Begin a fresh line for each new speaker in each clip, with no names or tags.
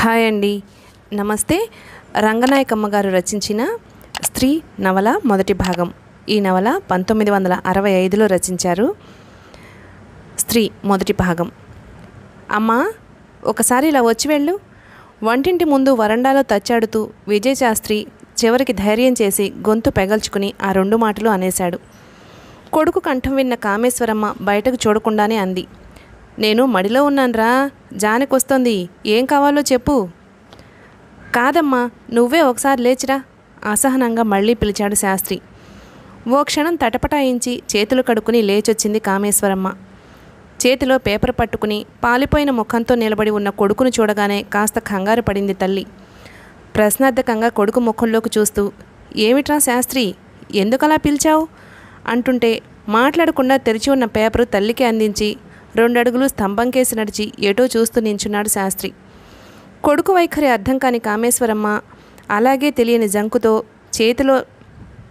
Hi అండి. నమస్తే. రంగనాయకమ్మ గారు రచించిన స్త్రీ నవల మొదటి భాగం. ఈ నవల పంతొమ్మిది వందల అరవై ఐదులో రచించారు స్త్రీ మొదటి భాగం. అమ్మా ఒకసారి ఇలా వచ్చి వెళ్ళు. వంటింటి ముందు వరండాలో తచ్చాడుతూ విజయశాస్త్రి చివరికి ధైర్యం చేసి గొంతు పెగల్చుకుని ఆ రెండు మాటలు అనేశాడు. కొడుకు కంఠం విన్న కామేశ్వరమ్మ బయటకు చూడకుండానే అంది. నేను మడిలో ఉన్నాన్రా. జానకొస్తోంది ఏం కావాలో చెప్పు. కాదమ్మా నువ్వే ఒకసారి లేచిరా. అసహనంగా మళ్ళీ పిలిచాడు శాస్త్రి. ఓ క్షణం తటపటాయించి చేతులు కడుక్కుని లేచొచ్చింది కామేశ్వరమ్మ. చేతిలో పేపర్ పట్టుకుని పాలిపోయిన ముఖంతో నిలబడి ఉన్న కొడుకును చూడగానే కాస్త కంగారు పడింది తల్లి. ప్రశ్నార్థకంగా కొడుకు ముఖంలోకి చూస్తూ ఏమిట్రా శాస్త్రి ఎందుకలా పిలిచావు? అంటుంటే మాట్లాడకుండా తెరిచి ఉన్న పేపరు తల్లికి అందించి రెండడుగులు స్తంభంకేసి నడిచి ఎటో చూస్తూ నించున్నాడు శాస్త్రి. కొడుకు వైఖరి అర్థం కాని కామేశ్వరమ్మ అలాగే తెలియని జంకుతో చేతిలో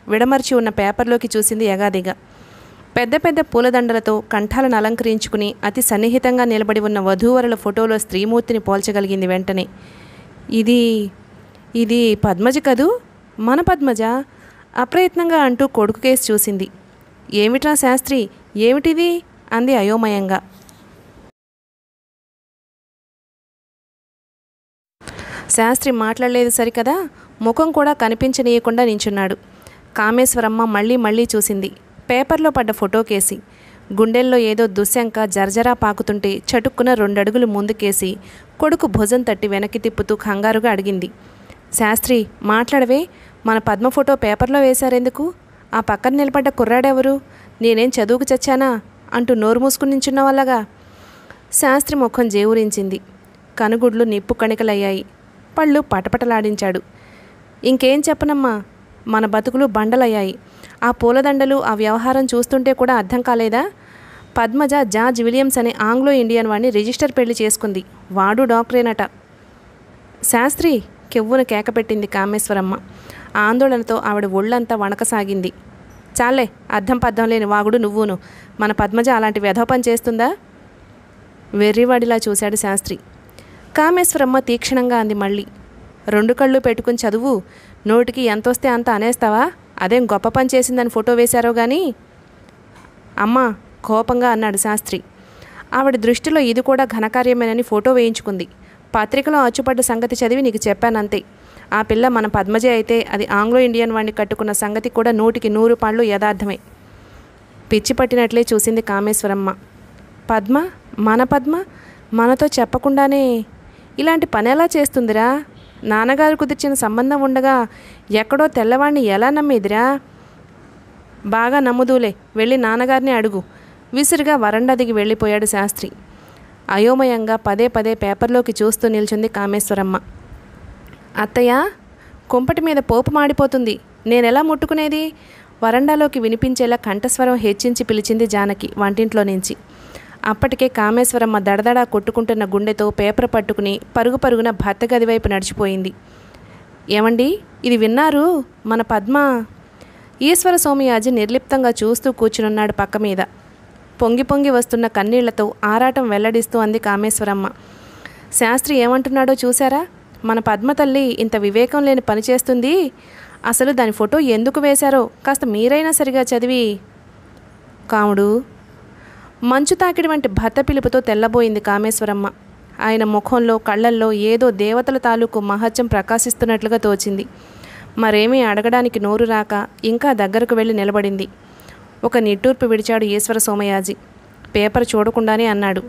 విడమర్చి ఉన్న పేపర్లోకి చూసింది ఎగాదిగా పెద్ద పెద్ద పూలదండలతో కంఠాలను అలంకరించుకుని అతి సన్నిహితంగా నిలబడి ఉన్న వధూవరుల ఫోటోలో స్త్రీమూర్తిని పోల్చగలిగింది వెంటనే. ఇది ఇది పద్మజ కదూ? మన పద్మజ? అప్రయత్నంగా అంటూ కొడుకు కేసు చూసింది. ఏమిట్రా శాస్త్రి? ఏమిటిది? అంది అయోమయంగా. శాస్త్రి మాట్లాడలేదు సరికదా? ముఖం కూడా కనిపించనీయకుండా నించున్నాడు. కామేశ్వరమ్మ మళ్ళీ మళ్ళీ చూసింది. పేపర్లో పడ్డ ఫోటో కేసి గుండెల్లో ఏదో దుశ్శంక జర్జరా పాకుతుంటే చటుక్కున రెండడుగులు ముందుకేసి కొడుకు భుజం తట్టి వెనక్కి తిప్పుతూ కంగారుగా అడిగింది. శాస్త్రి మాట్లాడవే మన పద్మ ఫోటో పేపర్లో వేశారెందుకు? ఆ పక్కన నిలబడ్డ కుర్రాడెవరు? నేనేం చదువుకు చచ్చానా? అంటూ నోరు మూసుకుని నించున్న వాళ్ళగా శాస్త్రి ముఖం జేవురించింది. కనుగుడ్లు నిప్పు కణికలయ్యాయి. పళ్ళు పటపటలాడించాడు. ఇంకేం చెప్పనమ్మా? మన బతుకులు బండలయ్యాయి. ఆ పూలదండలు ఆ వ్యవహారం చూస్తుంటే కూడా అర్థం కాలేదా? పద్మజ జార్జ్ విలియమ్స్ అనే ఆంగ్లో ఇండియన్ వాడిని రిజిస్టర్ పెళ్ళి చేసుకుంది. వాడు డాక్టరేనట. శాస్త్రి కెవ్వున కేకపెట్టింది కామేశ్వరమ్మ. ఆందోళనతో ఆవిడ ఒళ్ళంతా వణకసాగింది. చాలే అర్థం పద్ధం లేని వాగుడు నువ్వును. మన పద్మజ అలాంటి వ్యధోపం చేస్తుందా? వెర్రివాడిలా చూశాడు శాస్త్రి. కామేశ్వరమ్మ తీక్షణంగా అంది మళ్ళీ. రెండు కళ్ళు పెట్టుకుని చదువు నోటికి ఎంతొస్తే అంత అనేస్తావా? అదేం గొప్ప పని చేసిందని ఫోటో వేశారో కానీ అమ్మా కోపంగా అన్నాడు శాస్త్రి. ఆవిడ దృష్టిలో ఇది కూడా ఘనకార్యమేనని ఫోటో వేయించుకుంది. పత్రికలో అచ్చుపడ్డ సంగతి చదివి నీకు చెప్పానంతే. ఆ పిల్ల మన పద్మజ అయితే అది ఆంగ్లో ఇండియన్ వాడిని కట్టుకున్న సంగతి కూడా నూటికి నూరు పాళ్ళు యథార్థమే. పిచ్చి పట్టినట్లే చూసింది కామేశ్వరమ్మ. పద్మ? మన పద్మ? మనతో చెప్పకుండానే ఇలాంటి పని ఎలా చేస్తుందిరా? నాన్నగారు కుదిర్చిన సంబంధం ఉండగా ఎక్కడో తెల్లవాడిని ఎలా నమ్మేదిరా? బాగా నమ్ముదూలే వెళ్ళి నాన్నగారిని అడుగు. విసురుగా వరండా దిగి వెళ్ళిపోయాడు శాస్త్రి. అయోమయంగా పదే పదే పేపర్లోకి చూస్తూ నిల్చుంది కామేశ్వరమ్మ. అత్తయ్య కుంపటి మీద పోపు మాడిపోతుంది. నేనెలా ముట్టుకునేది? వరండాలోకి వినిపించేలా కంఠస్వరం హెచ్చించి పిలిచింది జానకి వంటింట్లో నుంచి. అప్పటికే కామేశ్వరమ్మ దడదడా కొట్టుకుంటున్న గుండెతో పేపర్ పట్టుకుని పరుగు పరుగున భర్త గది వైపు నడిచిపోయింది. ఏమండి? ఇది విన్నారు? మన పద్మ? ఈశ్వర సోమయాజి నిర్లిప్తంగా చూస్తూ కూర్చునున్నాడు పక్క మీద. పొంగి పొంగి వస్తున్న కన్నీళ్ళతో ఆరాటం వెల్లడిస్తూ అంది కామేశ్వరమ్మ. శాస్త్రి ఏమంటున్నాడో చూసారా మన పద్మ తల్లి ఇంత వివేకం లేని పని చేస్తుంది. అసలు దాని ఫోటో ఎందుకు వేశారో కాస్త మీరైనా సరిగా చదివి. కాముడు మంచు తాకిడి వంటి భర్త పిలుపుతో తెల్లబోయింది కామేశ్వరమ్మ. ఆయన ముఖంలో కళ్ళల్లో ఏదో దేవతల తాలూకు మహత్యం ప్రకాశిస్తున్నట్లుగా తోచింది. మరేమీ అడగడానికి నోరు రాక ఇంకా దగ్గరకు వెళ్ళి నిలబడింది. ఒక నిట్టూర్పు విడిచాడు ఈశ్వర సోమయాజి. పేపర్ చూడకుండానే అన్నాడు.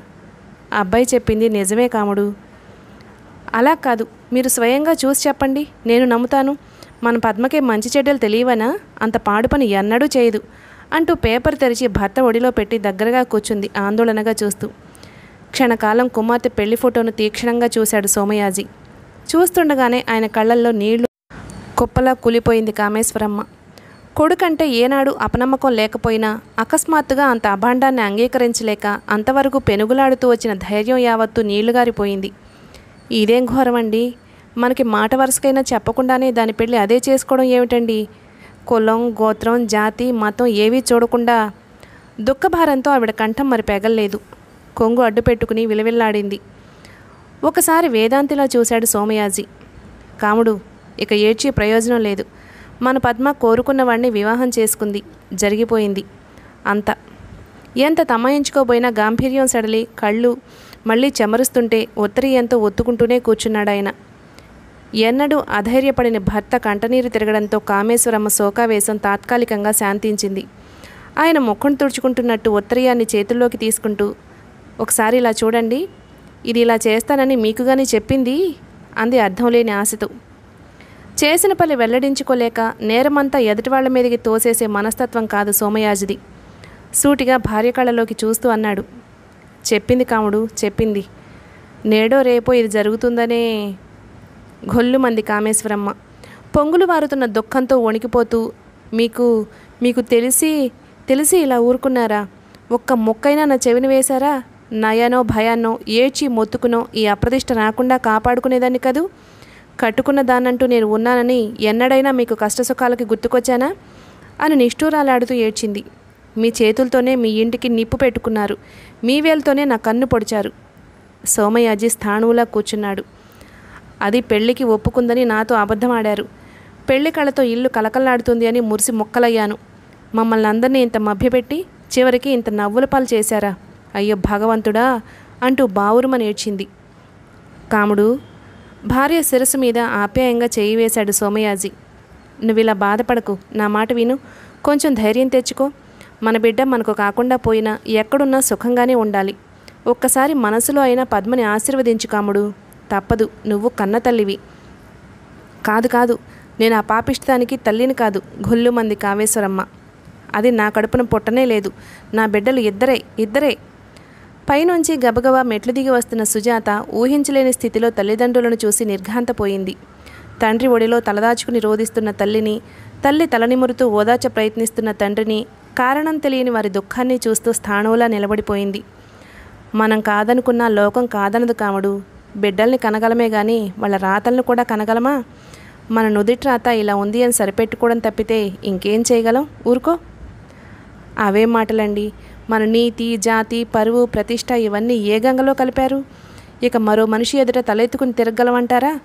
అబ్బాయి చెప్పింది నిజమే కాముడు. అలా కాదు మీరు స్వయంగా చూసి చెప్పండి నేను నమ్ముతాను. మన పద్మకే మంచి చెడ్డలు తెలియవనా? అంత పాడు పని ఎన్నడూ చేయదు. అంటూ పేపర్ తెరిచి భర్త ఒడిలో పెట్టి దగ్గరగా కూర్చుంది ఆందోళనగా చూస్తూ. క్షణకాలం కుమార్తె పెళ్ళి ఫోటోను తీక్షణంగా చూశాడు సోమయాజి. చూస్తుండగానే ఆయన కళ్ళల్లో నీళ్ళు కుప్పలా కూలిపోయింది కామేశ్వరమ్మ. కొడుకంటే ఏనాడు అపనమ్మకం లేకపోయినా అకస్మాత్తుగా అంత అభాండాన్ని అంగీకరించలేక అంతవరకు పెనుగులాడుతూ వచ్చిన ధైర్యం యావత్తు నీళ్ళుగారిపోయింది. ఇదేం ఘోరమండి? మనకి మాట వరుసకైనా చెప్పకుండానే దాని పెళ్ళి అదే చేసుకోవడం ఏమిటండి? కులం గోత్రం జాతి మతం ఏవీ చూడకుండా దుఃఖభారంతో ఆవిడ కంఠం మరి పెగల్లేదు. కొంగు అడ్డు పెట్టుకుని విలవిల్లాడింది. ఒకసారి వేదాంతిలా చూశాడు సోమయాజీ. కాముడు ఇక ఏడ్చి ప్రయోజనం లేదు. మన పద్మ కోరుకున్న వాడిని వివాహం చేసుకుంది. జరిగిపోయింది. అంత. ఎంత తమాయించుకోబోయినా గాంభీర్యం సడలి కళ్ళు మళ్ళీ చెమరుస్తుంటే ఉత్తరీయంతో ఒత్తుకుంటూనే కూర్చున్నాడు ఆయన ఎన్నడూ అధైర్యపడిన భర్త కంటనీరు తిరగడంతో కామేశ్వరమ్మ శోకావేశం తాత్కాలికంగా శాంతించింది. ఆయన ముఖం తుడుచుకుంటున్నట్టు ఉత్తరయాన్ని చేతుల్లోకి తీసుకుంటూ ఒకసారి ఇలా చూడండి ఇది ఇలా చేస్తానని మీకుగాని చెప్పింది? అంది అర్థం లేని ఆశతో. చేసిన పని వెల్లడించుకోలేక నేరమంతా ఎదుటివాళ్ళ మీదకి తోసేసే మనస్తత్వం కాదు సోమయాజిది. సూటిగా భార్య కళ్ళలోకి చూస్తూ అన్నాడు. చెప్పింది కాముడు చెప్పింది. నేడో రేపో ఇది జరుగుతుందనే గొల్లుమంది కామేశ్వరమ్మ. పొంగులు వారుతున్న దుఃఖంతో వణికిపోతూ మీకు మీకు తెలిసి తెలిసి ఇలా ఊరుకున్నారా? ఒక్క మొక్కైనా నా చెవిని వేశారా? నయానో భయాన్నో ఏడ్చి మొత్తుకునో ఈ అప్రతిష్ట రాకుండా కాపాడుకునేదాన్ని కదూ? కట్టుకున్న దాన్నంటూ నేను ఉన్నానని ఎన్నడైనా మీకు కష్టసుఖాలకి గుర్తుకొచ్చానా? అని నిష్ఠూరాలాడుతూ ఏడ్చింది. మీ చేతులతోనే మీ ఇంటికి నిప్పు పెట్టుకున్నారు. మీ వేలతోనే నా కన్ను పొడిచారు. సోమయాజీ స్థాణువులా కూర్చున్నాడు. అది పెళ్ళికి ఒప్పుకుందని నాతో అబద్ధమాడారు. పెళ్ళి కళతో ఇల్లు కలకల్లాడుతుంది అని మురిసి మొక్కలయ్యాను. మమ్మల్ని అందరినీ ఇంత మభ్యపెట్టి చివరికి ఇంత నవ్వుల పాలు చేశారా? అయ్యో భగవంతుడా! అంటూ బావురుమని ఏడ్చింది కాముడు భార్య శిరస్సు మీద ఆప్యాయంగా చేయి వేశాడు సోమయాజీ. నువ్వు ఇలా బాధపడకు నా మాట విను. కొంచెం ధైర్యం తెచ్చుకో. మన బిడ్డ మనకు కాకుండా పోయినా ఎక్కడున్నా సుఖంగానే ఉండాలి. ఒక్కసారి మనసులో అయినా పద్మని ఆశీర్వదించు కాముడు. తప్పదు. నువ్వు కన్న తల్లివి. కాదు కాదు నేను ఆ పాపిష్టానికి తల్లిని కాదు గొల్లు మంది కావేశ్వరమ్మ. అది నా కడుపున పుట్టనే లేదు. నా బిడ్డలు ఇద్దరే ఇద్దరే. పైనుంచి గబగబా మెట్లు దిగి వస్తున్న సుజాత ఊహించలేని స్థితిలో తల్లిదండ్రులను చూసి నిర్ఘాంతపోయింది. తండ్రి ఒడిలో తలదాచుకుని రోధిస్తున్న తల్లిని తల్లి తలనిమురుతూ ఓదార్చ ప్రయత్నిస్తున్న తండ్రిని కారణం తెలియని వారి దుఃఖాన్ని చూస్తూ స్థానంలా నిలబడిపోయింది. మనం కాదనుకున్న లోకం కాదనదు కాముడు. బిడ్డల్ని కనగలమే కానీ వాళ్ళ రాతలను కూడా కనగలమా? మన నుదిటి రాత ఇలా ఉంది అని సరిపెట్టుకోవడం తప్పితే ఇంకేం చేయగలం? ఊరుకో. అవే మాటలండి. మన నీతి జాతి పరువు ప్రతిష్ట ఇవన్నీ ఏ గంగలో కలిపారు? ఇక మరో మనిషి ఎదుట తలెత్తుకుని తిరగలమంటారా?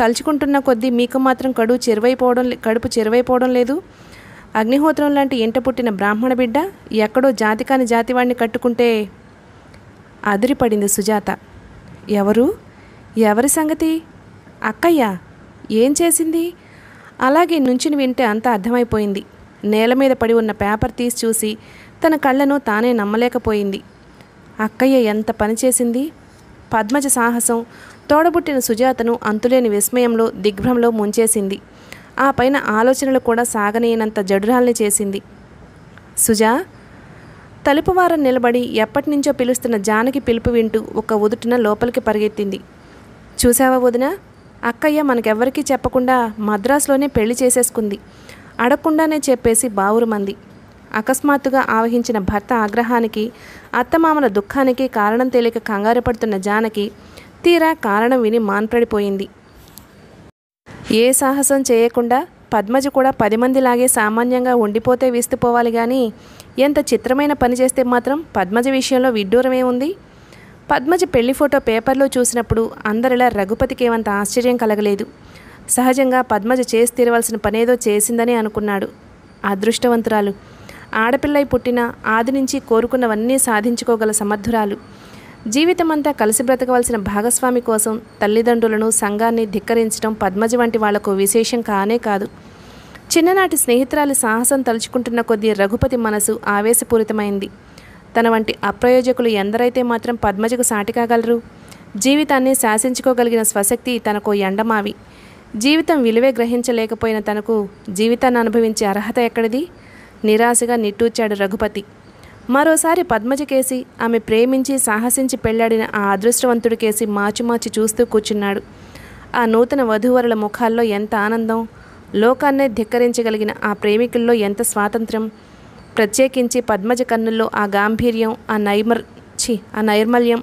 తలుచుకుంటున్న కొద్దీ మీకు మాత్రం కడుపు చెరువైపోవడం లే- కడుపు చెరువైపోవడం లేదు. అగ్నిహోత్రం లాంటి ఇంట పుట్టిన బ్రాహ్మణ బిడ్డ ఎక్కడో జాతి కాని జాతివాణ్ణి కట్టుకుంటే అదిరిపడింది సుజాత. ఎవరు? ఎవరి సంగతి? అక్కయ్య ఏం చేసింది? అలాగే నుంచుని వింటే అంతా అర్థమైపోయింది. నేల మీద పడి ఉన్న పేపర్ తీసి చూసి తన కళ్ళను తానే నమ్మలేకపోయింది. అక్కయ్య ఎంత పనిచేసింది పద్మజ సాహసం తోడబుట్టిన సుజాతను అంతులేని విస్మయంలో దిగ్భ్రంలో ముంచేసింది. ఆ పైన ఆలోచనలు కూడా సాగనీయనంత జడురాల్ని చేసింది. సుజా తలుపువారం నిలబడి ఎప్పటినుంచో పిలుస్తున్న జానకి పిలుపు వింటూ ఒక ఉదుటిన లోపలికి పరిగెత్తింది. చూసావా వదిన? అక్కయ్య మనకెవ్వరికీ చెప్పకుండా మద్రాసులోనే పెళ్ళి చేసేసుకుంది. అడగకుండానే చెప్పేసి బావురుమంది. అకస్మాత్తుగా ఆవహించిన భర్త ఆగ్రహానికి అత్తమామల దుఃఖానికి కారణం తెలియక కంగారు పడుతున్న జానకి తీరా కారణం విని మాన్పడిపోయింది. ఏ సాహసం చేయకుండా పద్మజ కూడా పది మందిలాగే సామాన్యంగా ఉండిపోతే వీస్తుపోవాలి కానీ ఎంత చిత్రమైన పని చేస్తే మాత్రం పద్మజ విషయంలో విడ్డూరమే ఉంది. పద్మజ పెళ్ళి ఫోటో పేపర్లో చూసినప్పుడు అందరిలా రఘుపతికి ఏమంత ఆశ్చర్యం కలగలేదు. సహజంగా పద్మజ చేసి తీరవలసిన పనేదో చేసిందని అనుకున్నాడు అదృష్టవంతురాలు. ఆడపిల్లై పుట్టిన ఆది నుంచి కోరుకున్నవన్నీ సాధించుకోగల సమర్థురాలు. జీవితమంతా కలిసి బ్రతకవలసిన భాగస్వామి కోసం తల్లిదండ్రులను సంఘాన్ని ధిక్కరించడం పద్మజ వంటి వాళ్ళకు విశేషం కానే కాదు. చిన్ననాటి స్నేహితురాలి సాహసం తలుచుకుంటున్న కొద్దీ రఘుపతి మనసు ఆవేశపూరితమైంది. తన వంటి అప్రయోజకులు ఎందరైతే మాత్రం పద్మజకు సాటి కాగలరు జీవితాన్ని శాసించుకోగలిగిన స్వశక్తి తనకు ఎండమావి. జీవితం విలువే గ్రహించలేకపోయిన తనకు జీవితాన్ని అనుభవించే అర్హత ఎక్కడిది? నిరాశగా నిట్టూర్చాడు రఘుపతి. మరోసారి పద్మజ కేసి ఆమె ప్రేమించి సాహసించి పెళ్ళాడిన ఆ అదృష్టవంతుడి కేసి మాచుమాచి చూస్తూ కూర్చున్నాడు. ఆ నూతన వధూవరుల ముఖాల్లో ఎంత ఆనందం లోకాన్నే ధిక్కరించగలిగిన ఆ ప్రేమికుల్లో ఎంత స్వాతంత్ర్యం? ప్రత్యేకించి పద్మజ కన్నుల్లో ఆ గాంభీర్యం ఆ నైమర్ ఛీ ఆ నైర్మల్యం.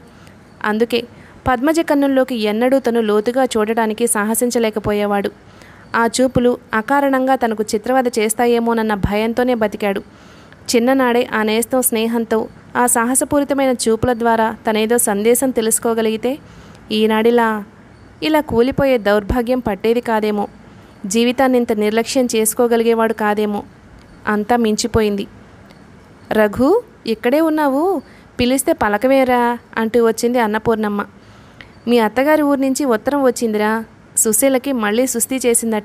అందుకే పద్మజ కన్నుల్లోకి ఎన్నడూ తను లోతుగా చూడటానికి సాహసించలేకపోయేవాడు. ఆ చూపులు అకారణంగా తనకు చిత్రవద చేస్తాయేమోనన్న భయంతోనే బతికాడు. చిన్ననాడే ఆ నేస్తం స్నేహంతో ఆ సాహసపూరితమైన చూపుల ద్వారా తనేదో సందేశం తెలుసుకోగలిగితే ఈనాడిలా ఇలా కూలిపోయే దౌర్భాగ్యం పట్టేది కాదేమో. జీవితాన్ని ఇంత నిర్లక్ష్యం చేసుకోగలిగేవాడు కాదేమో. అంతా మించిపోయింది. రఘు ఇక్కడే ఉన్నావు? పిలిస్తే పలకవేరా? అంటూ వచ్చింది అన్నపూర్ణమ్మ. మీ అత్తగారి ఊరి నుంచి ఉత్తరం వచ్చిందిరా. సుశీలకి మళ్ళీ సుస్థి చేసిందట.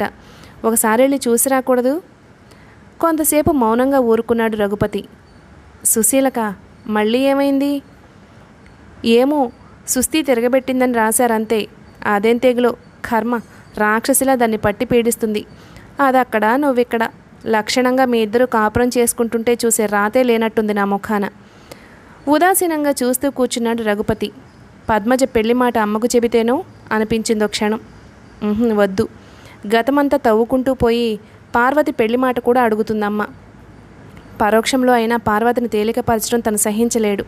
ఒకసారి వెళ్ళి చూసి రాకూడదు? కొంతసేపు మౌనంగా ఊరుకున్నాడు రఘుపతి. సుశీలక మళ్ళీ ఏమైంది? ఏమో సుస్థి తిరగబెట్టిందని రాశారంతే. అదేం తెగులో? కర్మ. రాక్షసిలా దాన్ని పట్టి పీడిస్తుంది. అదక్కడ నువ్విక్కడ. లక్షణంగా మీ ఇద్దరు కాపురం చేసుకుంటుంటే చూసే రాతే లేనట్టుంది నా ముఖాన. ఉదాసీనంగా చూస్తూ కూర్చున్నాడు రఘుపతి. పద్మజ పెళ్ళి మాట అమ్మకు చెబితేనో? అనిపించిందో క్షణం. వద్దు. గతమంతా తవ్వుకుంటూ పోయి పార్వతి పెళ్ళి మాట కూడా అడుగుతుందమ్మ. పరోక్షంలో అయినా పార్వతిని తేలికపరచడం తను సహించలేడు.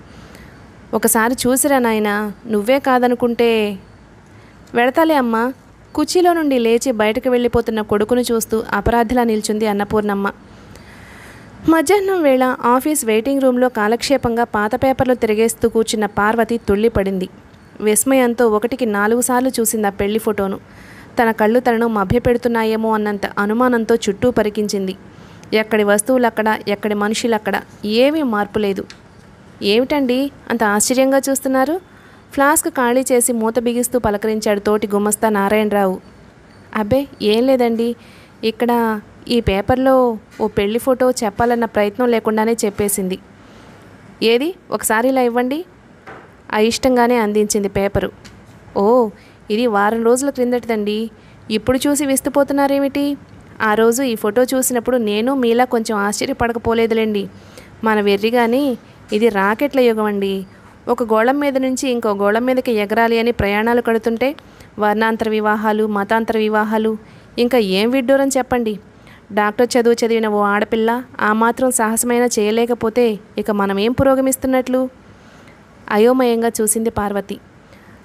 ఒకసారి చూసిరా నాయన నువ్వే కాదనుకుంటే వెడతాలే అమ్మా. కుర్చీలో నుండి లేచి బయటకు వెళ్ళిపోతున్న కొడుకును చూస్తూ అపరాధిలా నిల్చుంది అన్నపూర్ణమ్మ. మధ్యాహ్నం వేళ ఆఫీస్ వెయిటింగ్ రూమ్లో కాలక్షేపంగా పాత పేపర్లు తిరిగేస్తూ కూర్చున్న పార్వతి తుళ్ళిపడింది. విస్మయంతో ఒకటికి నాలుగు సార్లు చూసింది ఆ పెళ్ళి ఫోటోను. తన కళ్ళు తనను మభ్యపెడుతున్నాయేమో అన్నంత అనుమానంతో చుట్టూ పరికించింది. ఎక్కడి వస్తువులు అక్కడ ఎక్కడి మనుషులు అక్కడ ఏమీ మార్పు లేదు. ఏమిటండి అంత ఆశ్చర్యంగా చూస్తున్నారు? ఫ్లాస్క్ ఖాళీ చేసి మూత బిగిస్తూ పలకరించాడు తోటి గుమస్తా నారాయణరావు. అబ్బే ఏం లేదండి. ఇక్కడ ఈ పేపర్లో ఓ పెళ్ళి ఫోటో చెప్పాలన్న ప్రయత్నం లేకుండానే చెప్పేసింది. ఏది? ఒకసారి ఇలా ఇవ్వండి. అయిష్టంగానే అందించింది పేపరు. ఓ ఇది వారం రోజుల క్రిందటిదండి. ఇప్పుడు చూసి విస్తుపోతున్నారేమిటి? ఆ రోజు ఈ ఫోటో చూసినప్పుడు నేను మీలా కొంచెం ఆశ్చర్యపడకపోలేదులేండి. మన వెర్రి కానీ ఇది రాకెట్ల యుగం అండి ఒక గోళం మీద నుంచి ఇంకో గోళం మీదకి ఎగరాలి అని ప్రయాణాలు కడుతుంటే వర్ణాంతర వివాహాలు మతాంతర వివాహాలు ఇంకా ఏం విడ్డూరం చెప్పండి? డాక్టర్ చదువు చదివిన ఓ ఆడపిల్ల ఆ మాత్రం సాహసమైనా చేయలేకపోతే ఇక మనం ఏం పురోగమిస్తున్నట్లు? అయోమయంగా చూసింది పార్వతి.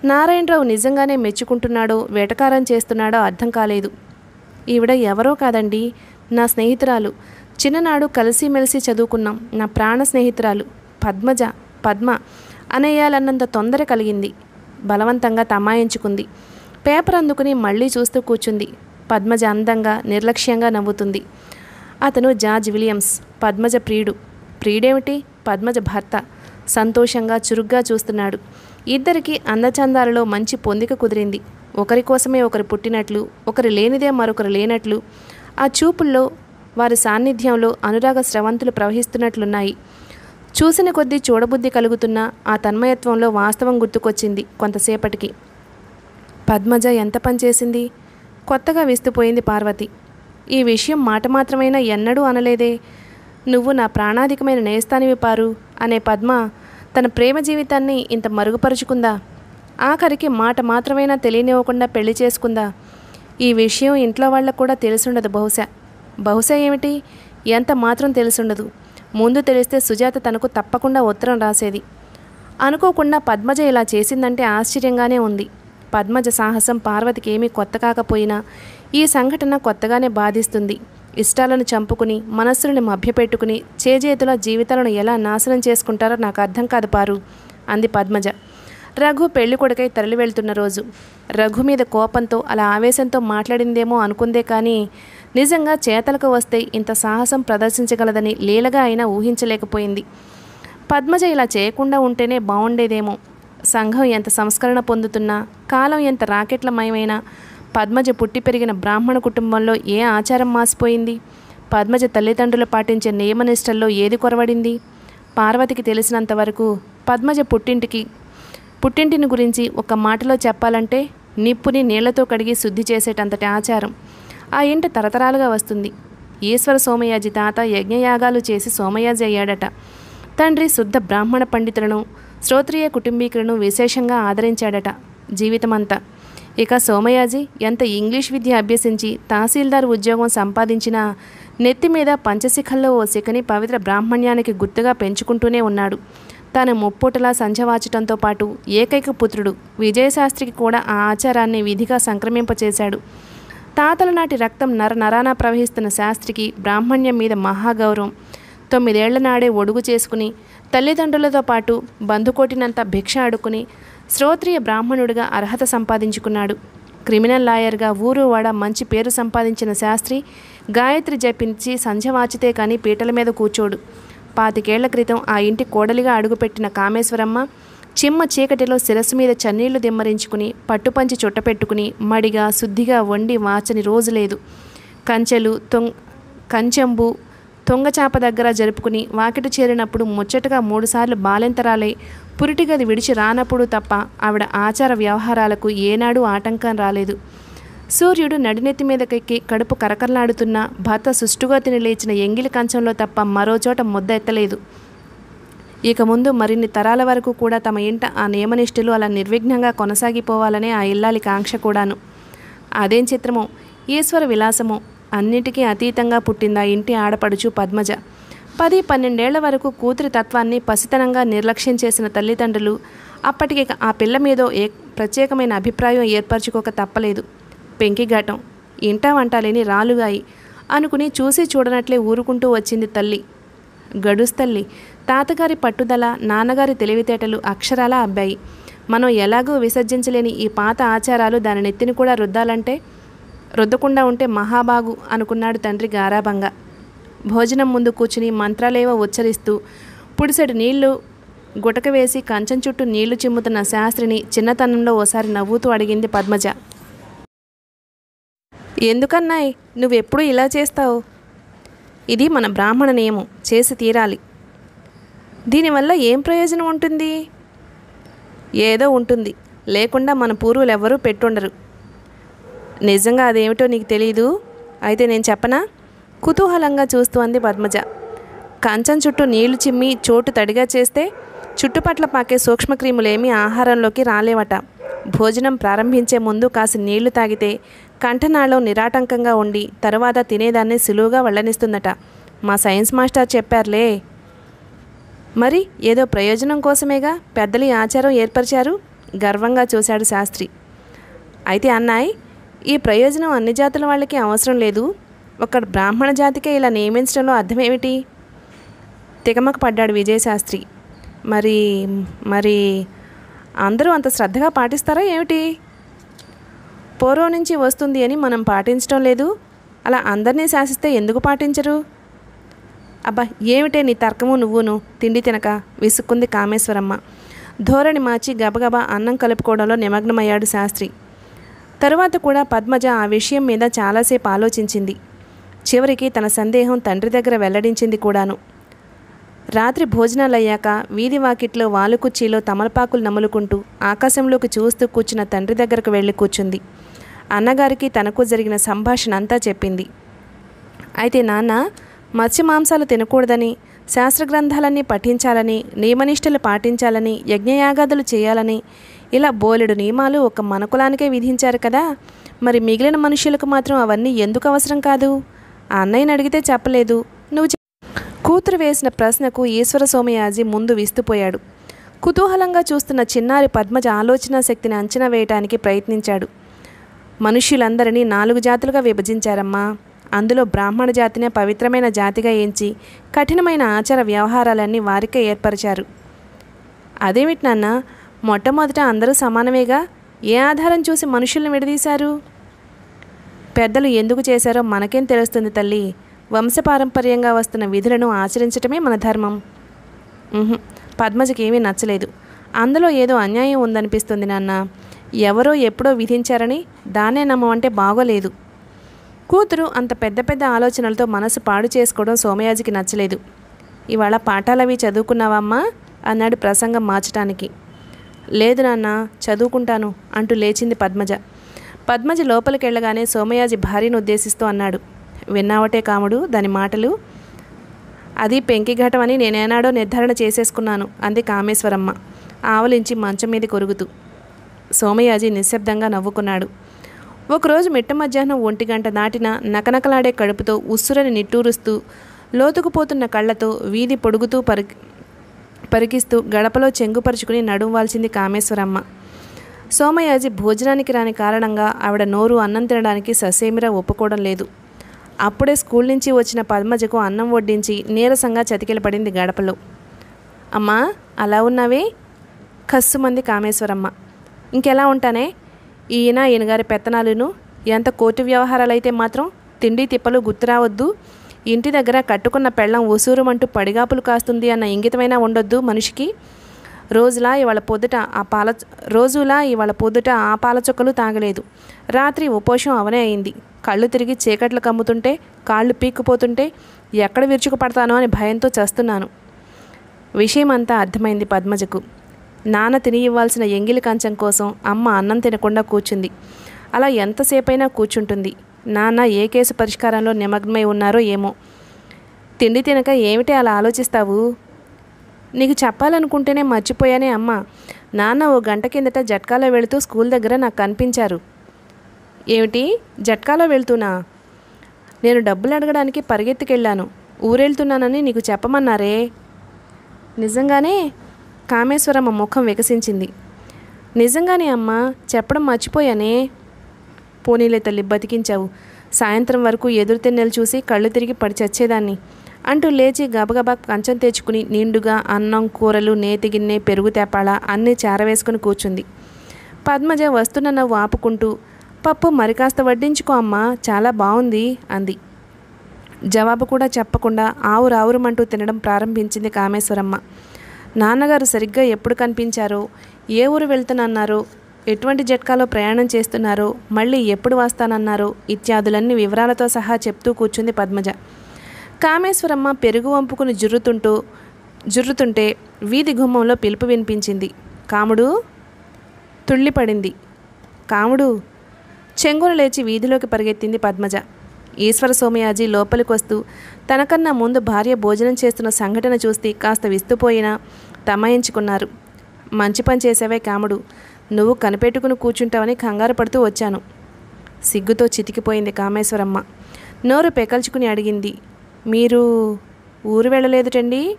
నారాయణరావు నిజంగానే మెచ్చుకుంటున్నాడో వేటకారం చేస్తున్నాడో అర్థం కాలేదు. ఈవిడ ఎవరో కాదండి నా స్నేహితురాలు. చిన్ననాడు కలిసిమెలిసి చదువుకున్నాం నా ప్రాణ స్నేహితురాలు. పద్మజ పద్మ. అనేయాలన్నంత తొందర కలిగింది. బలవంతంగా తమాయించుకుంది. పేపర్ అందుకుని మళ్ళీ చూస్తూ కూర్చుంది. పద్మజ అందంగా నిర్లక్ష్యంగా నవ్వుతుంది. అతను జార్జ్ విలియమ్స్ పద్మజ ప్రియుడు. ప్రియుడేమిటి? పద్మజ భర్త. సంతోషంగా చురుగ్గా చూస్తున్నాడు. ఇద్దరికి అందచందాలలో మంచి పొందిక కుదిరింది. ఒకరి కోసమే ఒకరు పుట్టినట్లు ఒకరు లేనిదే మరొకరు లేనట్లు ఆ చూపుల్లో వారి సాన్నిధ్యంలో అనురాగ స్రవంతులు ప్రవహిస్తున్నట్లున్నాయి. చూసిన కొద్దీ చూడబుద్ధి కలుగుతున్న ఆ తన్మయత్వంలో వాస్తవం గుర్తుకొచ్చింది కొంతసేపటికి. పద్మజ ఎంత పనిచేసింది కొత్తగా విస్తుపోయింది పార్వతి. ఈ విషయం మాట మాత్రమైనా ఎన్నడూ అనలేదే. నువ్వు నా ప్రాణాధికమైన నేస్తానివి పారు అనే పద్మ తన ప్రేమ జీవితాన్ని ఇంత మరుగుపరుచుకుందా? ఆఖరికి మాట మాత్రమైనా తెలియనివ్వకుండా పెళ్ళి చేసుకుందా? ఈ విషయం ఇంట్లో వాళ్ళకు కూడా తెలిసుండదు బహుశా. బహుశా ఏమిటి? ఎంత మాత్రం తెలిసుండదు. ముందు తెలిస్తే సుజాత తనకు తప్పకుండా ఉత్తరం రాసేది. అనుకోకుండా పద్మజ ఇలా చేసిందంటే ఆశ్చర్యంగానే ఉంది. పద్మజ సాహసం పార్వతికి ఏమీ కొత్త కాకపోయినా ఈ సంఘటన కొత్తగానే బాధిస్తుంది. ఇష్టాలను చంపుకుని మనస్సులను మభ్యపెట్టుకుని చేజేతుల జీవితాలను ఎలా నాశనం చేసుకుంటారో నాకు అర్థం కాదు పారు అంది పద్మజ. రఘు పెళ్ళి కొడుకై తరలి వెళ్తున్న రోజు. రఘు మీద కోపంతో అలా ఆవేశంతో మాట్లాడిందేమో అనుకుందే కానీ నిజంగా చేతలకు వస్తే ఇంత సాహసం ప్రదర్శించగలదని లీలగా అయినా ఊహించలేకపోయింది. పద్మజ ఇలా చేయకుండా ఉంటేనే బాగుండేదేమో సంఘం ఎంత సంస్కరణ పొందుతున్నా కాలం ఎంత రాకెట్లమయమైనా పద్మజ పుట్టి పెరిగిన బ్రాహ్మణ కుటుంబంలో ఏ ఆచారం మాసిపోయింది? పద్మజ తల్లిదండ్రులు పాటించే నియమనిష్టల్లో ఏది కొరవడింది? పార్వతికి తెలిసినంత వరకు పద్మజ పుట్టింటికి పుట్టింటిని గురించి ఒక మాటలో చెప్పాలంటే నిప్పుని నీళ్ళతో కడిగి శుద్ధి చేసేటంతటి ఆచారం. ఆ ఇంట తరతరాలుగా వస్తుంది. ఈశ్వర సోమయాజి తాత యజ్ఞయాగాలు చేసి సోమయాజి అయ్యాడట. తండ్రి శుద్ధ బ్రాహ్మణ పండితులను శ్రోత్రియ కుటుంబీకులను విశేషంగా ఆదరించాడట జీవితమంతా. ఇక సోమయాజి ఎంత ఇంగ్లీష్ విద్య అభ్యసించి తహసీల్దార్ ఉద్యోగం సంపాదించినా నెత్తి మీద పంచశిఖల్లో ఓ శిఖని పవిత్ర బ్రాహ్మణ్యానికి గుర్తుగా పెంచుకుంటూనే ఉన్నాడు. తాను ముప్పూటలా సంచవాచటంతో పాటు ఏకైక పుత్రుడు విజయశాస్త్రికి కూడా ఆ ఆచారాన్ని విధిగా సంక్రమింపచేశాడు. తాతల నాటి రక్తం నర నరాన ప్రవహిస్తున్న శాస్త్రికి బ్రాహ్మణ్యం మీద మహాగౌరవం. తొమ్మిదేళ్ళ నాడే ఒడుగు చేసుకుని తల్లిదండ్రులతో పాటు బంధుకోటినంత భిక్ష అడుక్కుని శ్రోత్రియ బ్రాహ్మణుడిగా అర్హత సంపాదించుకున్నాడు. క్రిమినల్ లాయర్గా ఊరు వాడ మంచి పేరు సంపాదించిన శాస్త్రి గాయత్రి జపించి సంధ్య వాచితే కానీ పీటల మీద కూర్చోడు. పాతికేళ్ళ క్రితం ఆ ఇంటి కోడలిగా అడుగుపెట్టిన కామేశ్వరమ్మ చిమ్మ చీకటిలో శిరస్సు మీద చన్నీళ్ళు దిమ్మరించుకుని పట్టుపంచి చుట్టపెట్టుకుని మడిగా శుద్ధిగా వండి వాచని రోజు లేదు. కంచెలు తొంగ్ కంచెంబు తొంగచాప దగ్గర జరుపుకుని వాకిట చేరినప్పుడు ముచ్చటగా మూడుసార్లు బాలెంతరాలై పురిటిగది విడిచి రానప్పుడు తప్ప ఆవిడ ఆచార వ్యవహారాలకు ఏనాడు ఆటంకం రాలేదు. సూర్యుడు నడినెత్తి మీదకెక్కి కడుపు కరకరలాడుతున్న భర్త సుష్టుగా తిని లేచిన ఎంగిలి కంచంలో తప్ప మరోచోట ముద్ద ఎత్తలేదు. ఇక ముందు మరిన్ని తరాల వరకు కూడా తమ ఇంట ఆ నియమనిష్ఠులు అలా నిర్విఘ్నంగా కొనసాగిపోవాలనే ఆ ఇల్లాలి కాంక్ష కూడాను. అదేం చిత్రమో? ఈశ్వర విలాసమో? అన్నిటికీ అతీతంగా పుట్టింది ఆ ఇంటి ఆడపడుచు పద్మజ? పది పన్నెండేళ్ళ వరకు కూతురి తత్వాన్ని పసితనంగా నిర్లక్ష్యం చేసిన తల్లిదండ్రులు అప్పటికి ఆ పిల్ల మీదో ఏ ప్రత్యేకమైన అభిప్రాయం ఏర్పరచుకోక తప్పలేదు. పెంకిఘాటం ఇంటా వంట లేని రాలుగాయి అనుకుని చూసి చూడనట్లే ఊరుకుంటూ వచ్చింది తల్లి. గడుస్తల్లి. తాతగారి పట్టుదల నాన్నగారి తెలివితేటలు అక్షరాల అబ్బాయి. మనం ఎలాగో విసర్జించలేని ఈ పాత ఆచారాలు దాని నెత్తిని కూడా రుద్దాలంటే రుద్దకుండా ఉంటే మహాబాగు అనుకున్నాడు తండ్రి గారాభంగా. భోజనం ముందు కూర్చుని మంత్రాలేవో ఉచ్చరిస్తూ పుడిసెడు నీళ్ళు గుటక వేసి కంచం చుట్టూ నీళ్ళు చిమ్ముతున్న శాస్త్రిని చిన్నతనంలో ఓసారి నవ్వుతూ అడిగింది పద్మజ. ఎందుకన్నాయ్? నువ్వెప్పుడు ఇలా చేస్తావు? ఇది మన బ్రాహ్మణ నియమం. చేసి తీరాలి. దీనివల్ల ఏం ప్రయోజనం ఉంటుంది? ఏదో ఉంటుంది. లేకుండా మన పూర్వులు ఎవ్వరూ పెట్టుండరు. నిజంగా అదేమిటో నీకు తెలీదు? అయితే నేను చెప్పనా? కుతూహలంగా చూస్తూ అంది పద్మజ. కంచం చుట్టూ నీళ్ళు చిమ్మి చోటు తడిగా చేస్తే చుట్టుపట్ల పాకే సూక్ష్మక్రిములేమీ ఆహారంలోకి రాలేవట. భోజనం ప్రారంభించే ముందు కాసి నీళ్ళు తాగితే కంఠనాళం నిరాటంకంగా ఉండి తరువాత తినేదాన్ని సులువుగా వెళ్ళనిస్తుందట మా సైన్స్ మాస్టర్ చెప్పారులే. మరి ఏదో ప్రయోజనం కోసమేగా పెద్దలు ఆచారం ఏర్పరిచారు? గర్వంగా చూశాడు శాస్త్రి. అయితే అన్నాయ్ ఈ ప్రయోజనం అన్ని జాతుల వాళ్ళకి అవసరం లేదు. ఒక బ్రాహ్మణ జాతికే ఇలా నియమించడంలో అర్థమేమిటి? తికమక పడ్డాడు విజయశాస్త్రి మరి మరి అందరూ అంత శ్రద్ధగా పాటిస్తారా ఏమిటి? పూర్వం నుంచి వస్తుంది అని మనం పాటించడం లేదు. అలా అందరినీ శాసిస్తే ఎందుకు పాటించరు? అబ్బా ఏమిటే నీ తర్కము నువ్వును? తిండి తినక విసుక్కుంది కామేశ్వరమ్మ. ధోరణి మార్చి గబగబా అన్నం కలుపుకోవడంలో నిమగ్నమయ్యాడు శాస్త్రి. తరువాత కూడా పద్మజ ఆ విషయం మీద చాలాసేపు ఆలోచించింది. చివరికి తన సందేహం తండ్రి దగ్గర వెల్లడించింది కూడాను. రాత్రి భోజనాలయ్యాక వీధి వాకిట్లో వాలుకుర్చీలో తమలపాకులు నములుకుంటూ ఆకాశంలోకి చూస్తూ కూర్చున్న తండ్రి దగ్గరకు వెళ్ళి కూర్చుంది. అన్నగారికి తనకు జరిగిన సంభాషణ అంతా చెప్పింది. అయితే నాన్న మత్స్య మాంసాలు తినకూడదని శాస్త్ర గ్రంథాలన్నీ పఠించాలని నియమనిష్టలు పాటించాలని యజ్ఞయాగాదులు చేయాలని ఇలా బోలెడు నియమాలు ఒక మనకులానికే విధించారు కదా మరి మిగిలిన మనుషులకు మాత్రం అవన్నీ ఎందుకు అవసరం కాదు? ఆ అన్నయ్యని అడిగితే చెప్పలేదు. నువ్వు కూతురు వేసిన ప్రశ్నకు ఈశ్వర సోమయాజి ముందు విస్తుపోయాడు. కుతూహలంగా చూస్తున్న చిన్నారి పద్మజ ఆలోచనా శక్తిని అంచనా వేయటానికి ప్రయత్నించాడు. మనుష్యులందరినీ నాలుగు జాతులుగా విభజించారమ్మా. అందులో బ్రాహ్మణ జాతినే పవిత్రమైన జాతిగా ఎంచి కఠినమైన ఆచార వ్యవహారాలన్నీ వారికే ఏర్పరిచారు. అదేమిటి నాన్న? మొట్టమొదట అందరూ సమానమేగా? ఏ ఆధారం చూసి మనుషుల్ని విడదీశారు? పెద్దలు ఎందుకు చేశారో మనకేం తెలుస్తుంది తల్లి. వంశపారంపర్యంగా వస్తున్న విధులను ఆచరించటమే మన ధర్మం. పద్మజకి ఏమీ నచ్చలేదు. అందులో ఏదో అన్యాయం ఉందనిపిస్తుంది నాన్న. ఎవరో ఎప్పుడో విధించారని దాన్నే నమ్మమంటే బాగోలేదు. కూతురు అంత పెద్ద పెద్ద ఆలోచనలతో మనసు పాడు చేసుకోవడం సోమయాజికి నచ్చలేదు. ఇవాళ పాఠాలవి చదువుకున్నావమ్మా? అన్నాడు ప్రసంగం మార్చటానికి. లేదు నాన్న చదువుకుంటాను అంటూ లేచింది పద్మజ. పద్మజ లోపలికి వెళ్ళగానే సోమయాజి భార్యను ఉద్దేశిస్తూ అన్నాడు. విన్నావటే కాముడు దాని మాటలు? అది పెంకిఘటం అని నేనేనాడో నిర్ధారణ చేసేసుకున్నాను అంది కామేశ్వరమ్మ ఆవలించి మంచం మీద కొరుగుతూ. సోమయాజి నిశ్శబ్దంగా నవ్వుకున్నాడు. ఒకరోజు మిట్ట మధ్యాహ్నం ఒంటి గంట దాటిన నకనకలాడే కడుపుతో ఉస్సురని నిట్టూరుస్తూ లోతుకుపోతున్న కళ్ళతో వీధి పొడుగుతూ పరి పరికిస్తూ గడపలో చెంగుపరుచుకుని నడుంవాల్సింది కామేశ్వరమ్మ. సోమయాజి భోజనానికి రాని కారణంగా ఆవిడ నోరు అన్నం తినడానికి ససేమిరా ఒప్పుకోవడం లేదు. అప్పుడే స్కూల్ నుంచి వచ్చిన పద్మజకు అన్నం వడ్డించి నీరసంగా చతికిల పడింది గడపలో. అమ్మా అలా ఉన్నావే? కస్సుమంది కామేశ్వరమ్మ. ఇంకెలా ఉంటానే? ఈయన ఈయనగారి పెత్తనాలును ఎంత కోర్టు అయితే మాత్రం తిండి తిప్పలు గుర్తురావద్దు ఇంటి దగ్గర కట్టుకున్న పెళ్ళం ఉసూరుమంటూ పడిగాపులు కాస్తుంది అన్న ఇంగితమైనా ఉండొద్దు మనిషికి. రోజులా ఇవాళ పొద్దుట ఆ పాల రోజులా ఇవాళ పొద్దుట ఆ పాల చుక్కలు తాగలేదు. రాత్రి ఉపోషం అవనే అయింది. కళ్ళు తిరిగి చీకట్లు కమ్ముతుంటే కాళ్ళు పీక్కుపోతుంటే ఎక్కడ విరుచుకుపడతానో అని భయంతో చేస్తున్నాను. విషయం అంతా అర్థమైంది పద్మజకు. నాన్న తిని ఇవ్వాల్సిన ఎంగిలి కంచం కోసం అమ్మ అన్నం తినకుండా కూర్చుంది. అలా ఎంతసేపైనా కూర్చుంటుంది. నాన్న ఏ కేసు పరిష్కారంలో నిమగ్నమై ఉన్నారో ఏమో. తిండి తినక ఏమిటి అలా ఆలోచిస్తావు? నీకు చెప్పాలనుకుంటేనే మర్చిపోయానే అమ్మ. నాన్న ఓ గంట కిందట జట్కాలో వెళుతూ స్కూల్ దగ్గర నాకు కనిపించారు. ఏమిటి? జట్కాలో వెళ్తున్నా నేను డబ్బులు అడగడానికి పరిగెత్తుకెళ్ళాను. ఊరెళ్తున్నానని నీకు చెప్పమన్నారే? నిజంగానే? కామేశ్వరమ్మ ముఖం వికసించింది. నిజంగానే అమ్మ చెప్పడం మర్చిపోయానే? పోనీలే తల్లి బతికించావు. సాయంత్రం వరకు ఎదురు తిన్నెలు చూసి కళ్ళు తిరిగి పడి చచ్చేదాన్ని. అంటూ లేచి గబగబా కంచం తెచ్చుకుని నిండుగా అన్నం కూరలు నేతి గిన్నె పెరుగు తేపాళ అన్నీ చేరవేసుకుని కూర్చుంది. పద్మజ వస్తున్న నవ్వు ఆపుకుంటూ పప్పు మరి కాస్త వడ్డించుకో అమ్మా చాలా బాగుంది అంది. జవాబు కూడా చెప్పకుండా ఆవురావురమంటూ తినడం ప్రారంభించింది కామేశ్వరమ్మ. నాన్నగారు సరిగ్గా ఎప్పుడు కనిపించారు? ఏ ఊరు వెళ్తానన్నారో? ఎటువంటి జట్కాలో ప్రయాణం చేస్తున్నారు? మళ్ళీ ఎప్పుడు వస్తానన్నారు? ఇత్యాదులన్నీ వివరాలతో సహా చెప్తూ కూర్చుంది పద్మజ. కామేశ్వరమ్మ పెరుగు వంపుకుని జుర్రుతుంటూ జుర్రుతుంటే వీధి గుమ్మంలో పిలుపు వినిపించింది. కాముడు? తుళ్ళిపడింది. కాముడు? చెంగున లేచి వీధిలోకి పరిగెత్తింది పద్మజ. ఈశ్వర సోమయాజీ లోపలికి వస్తూ తనకన్నా ముందు భార్య భోజనం చేస్తున్న సంఘటన చూస్తే కాస్త విస్తుపోయినా తమాయించుకున్నారు. మంచి పని చేసావే కాముడు. నువ్వు కనిపెట్టుకుని కూర్చుంటావని కంగారు పడుతూ వచ్చాను. సిగ్గుతో చితికిపోయింది కామేశ్వరమ్మ. నోరు పెకల్చుకుని అడిగింది. మీరు ఊరు వెళ్ళలేదుటండి?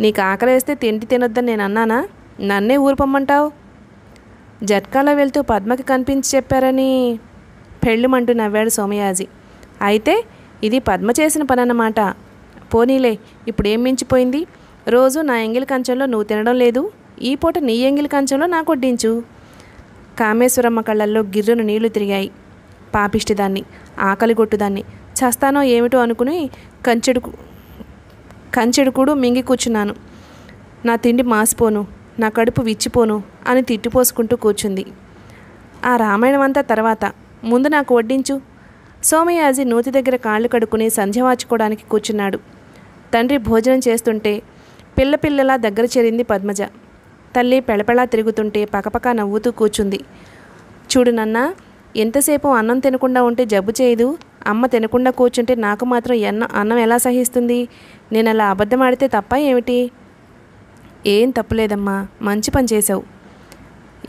నీకు ఆకలేస్తే తిండి తినొద్దని నేను అన్నానా? నన్నే ఊరు పొమ్మంటావు? జట్కాలో వెళ్తూ పద్మకి కనిపించి చెప్పారని పెళ్ళుమంటూ నవ్వాడు సోమయాజీ. అయితే ఇది పద్మ చేసిన పని అన్నమాట పోనీలే ఇప్పుడు ఏం మించిపోయింది? రోజు నా ఎంగిలి కంచంలో నువ్వు తినడం లేదు. ఈ పూట నీ ఎంగిలి కంచంలో నాకు వడ్డించు. కామేశ్వరమ్మ కళ్ళల్లో గిర్రును నీళ్ళు తిరిగాయి. పాపిష్టిదాన్ని ఆకలిగొట్టుదాన్ని చస్తానో ఏమిటో అనుకుని కంచెడు కంచెడుకుడు మింగి కూర్చున్నాను. నా తిండి మాసిపోను నా కడుపు విచ్చిపోను అని తిట్టిపోసుకుంటూ కూర్చుంది. ఆ రామాయణం అంతా తర్వాత. ముందు నాకు వడ్డించు. సోమయాజి నూతి దగ్గర కాళ్ళు కడుక్కుని సంధ్య వాచుకోవడానికి కూర్చున్నాడు. తండ్రి భోజనం చేస్తుంటే పిల్ల పిల్లలా దగ్గర చేరింది పద్మజ. తల్లి పెళపెళా తిరుగుతుంటే పకపక నవ్వుతూ కూర్చుంది. చూడు నన్నా ఎంతసేపు అన్నం తినకుండా ఉంటే జబ్బు చేయదు అమ్మ తినకుండా కూర్చుంటే నాకు మాత్రం ఎన్న అన్నం ఎలా సహిస్తుంది? నేను అలా అబద్ధం ఆడితే తప్ప ఏమిటి? ఏం తప్పులేదమ్మా మంచి పని చేసావు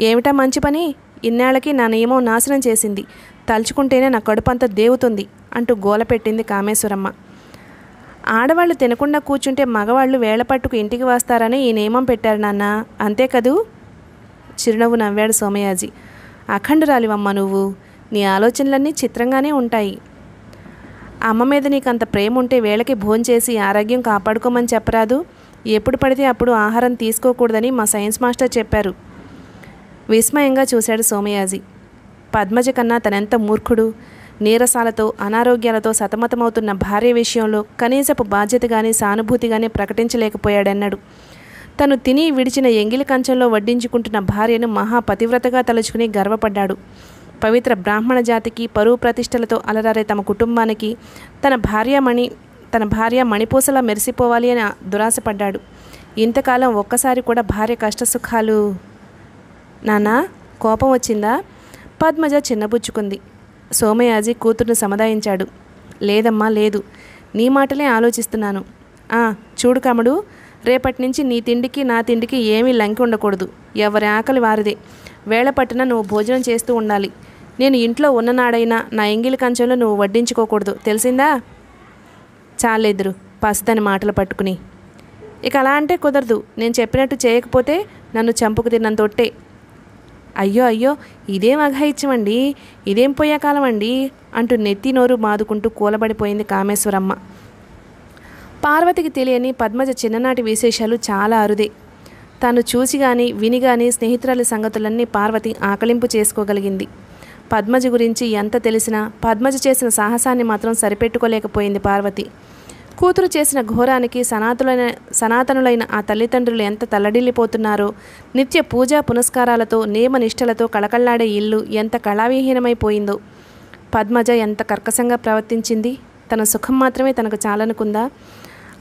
ఏమిటా మంచి పని? ఇన్నాళ్ళకి నా నియమం నాశనం చేసింది. తలుచుకుంటేనే నా కడుపంతా దేవుతుంది అంటూ గోల పెట్టింది కామేశ్వరమ్మ. ఆడవాళ్ళు తినకుండా కూర్చుంటే మగవాళ్ళు వేళ పట్టుకు ఇంటికి వస్తారని ఈ నియమం పెట్టారు నాన్న. అంతే కదూ? చిరునవ్వు నవ్వాడు సోమయాజీ. అఖండురాలివమ్మ నువ్వు. నీ ఆలోచనలన్నీ చిత్రంగానే ఉంటాయి. అమ్మ మీద నీకు అంత ప్రేమ ఉంటే వేళకి భోంచేసి ఆరోగ్యం కాపాడుకోమని చెప్పరాదు. ఎప్పుడు పడితే అప్పుడు ఆహారం తీసుకోకూడదని మా సైన్స్ మాస్టర్ చెప్పారు. విస్మయంగా చూశాడు సోమయాజి. పద్మజ కన్నా తనెంత మూర్ఖుడు? నీరసాలతో అనారోగ్యాలతో సతమతమవుతున్న భార్య విషయంలో కనీసపు బాధ్యత కానీ సానుభూతి కానీ ప్రకటించలేకపోయాడన్నాడు. తను తిని విడిచిన ఎంగిలి కంచంలో వడ్డించుకుంటున్న భార్యను మహాపతివ్రతగా తలుచుకుని గర్వపడ్డాడు. పవిత్ర బ్రాహ్మణ జాతికి పరువు ప్రతిష్టలతో అలరారే తమ కుటుంబానికి తన భార్యమణి తన భార్య మణిపూసలా మెరిసిపోవాలి అని దురాశపడ్డాడు. ఇంతకాలం ఒక్కసారి కూడా భార్య కష్టసుఖాలు నానా కోపం వచ్చిందా? పద్మజ చిన్నబుచ్చుకుంది. సోమయాజి కూతుర్ని సముదాయించాడు. లేదమ్మా లేదు. నీ మాటలే ఆలోచిస్తున్నాను. ఆ చూడు కమడు రేపటి నుంచి నీ తిండికి నా తిండికి ఏమీ లంకి ఉండకూడదు. ఎవరి ఆకలి వారిదే. వేళ పట్టిన నువ్వు భోజనం చేస్తూ ఉండాలి. నేను ఇంట్లో ఉన్ననాడైనా నా ఎంగిలి కంచంలో నువ్వు వడ్డించుకోకూడదు. తెలిసిందా? చాలేదురు పసిదని మాటలు పట్టుకుని. ఇక అలా అంటే కుదరదు. నేను చెప్పినట్టు చేయకపోతే నన్ను చంపుకు తిన్నంతొట్టే. అయ్యో అయ్యో ఇదేం అఘాయిత్యమండి? ఇదేం పోయాకాలం అండి అంటూ నెత్తి నోరు మాదుకుంటూ కూలబడిపోయింది కామేశ్వరమ్మ. పార్వతికి తెలియని పద్మజ చిన్ననాటి విశేషాలు చాలా అరుదే. తాను చూసి గాని విని గాని స్నేహితురాలి సంగతులన్నీ పార్వతి ఆకలింపు చేసుకోగలిగింది. పద్మజ గురించి ఎంత తెలిసినా పద్మజ చేసిన సాహసాన్ని మాత్రం సరిపెట్టుకోలేకపోయింది పార్వతి. కూతురు చేసిన ఘోరానికి సనాతులైన సనాతనులైన ఆ తల్లిదండ్రులు ఎంత తల్లడిల్లిపోతున్నారో. నిత్య పూజా పునస్కారాలతో నియమనిష్టలతో కళకళ్ళాడే ఇల్లు ఎంత కళావిహీనమైపోయిందో. పద్మజ ఎంత కర్కశంగా ప్రవర్తించింది. తన సుఖం మాత్రమే తనకు చాలనుకుందా?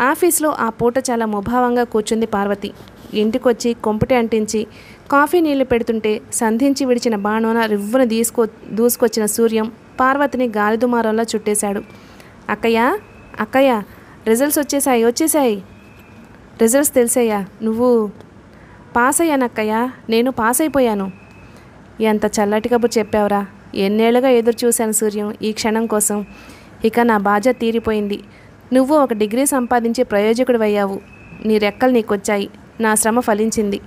ఆఫీస్లో ఆ పూట చాలా ముభావంగా కూర్చుంది పార్వతి. ఇంటికొచ్చి కొంపటి అంటించి కాఫీ నీళ్ళు పెడుతుంటే సంధించి విడిచిన బాణోన రివ్వున తీసుకొ దూసుకొచ్చిన సూర్యం పార్వతిని గాలిదుమారంలో చుట్టేశాడు. అక్కయ్య అక్కయ్య రిజల్ట్స్ వచ్చేసాయి వచ్చేసాయి. రిజల్ట్స్ తెలిసాయా? నువ్వు పాస్ అయ్యానక్కయ్యా నేను పాస్ అయిపోయాను. ఎంత చల్లటి కబుర్ చెప్పావురా. ఎన్నేళ్ళుగా ఎదురు చూశాను సూర్యం ఈ క్షణం కోసం. ఇక నా బాధ్యత తీరిపోయింది. నువ్వు ఒక డిగ్రీ సంపాదించే ప్రయోజకుడు అయ్యావు. నీ రెక్కలు నీకొచ్చాయి. నా శ్రమ ఫలించింది.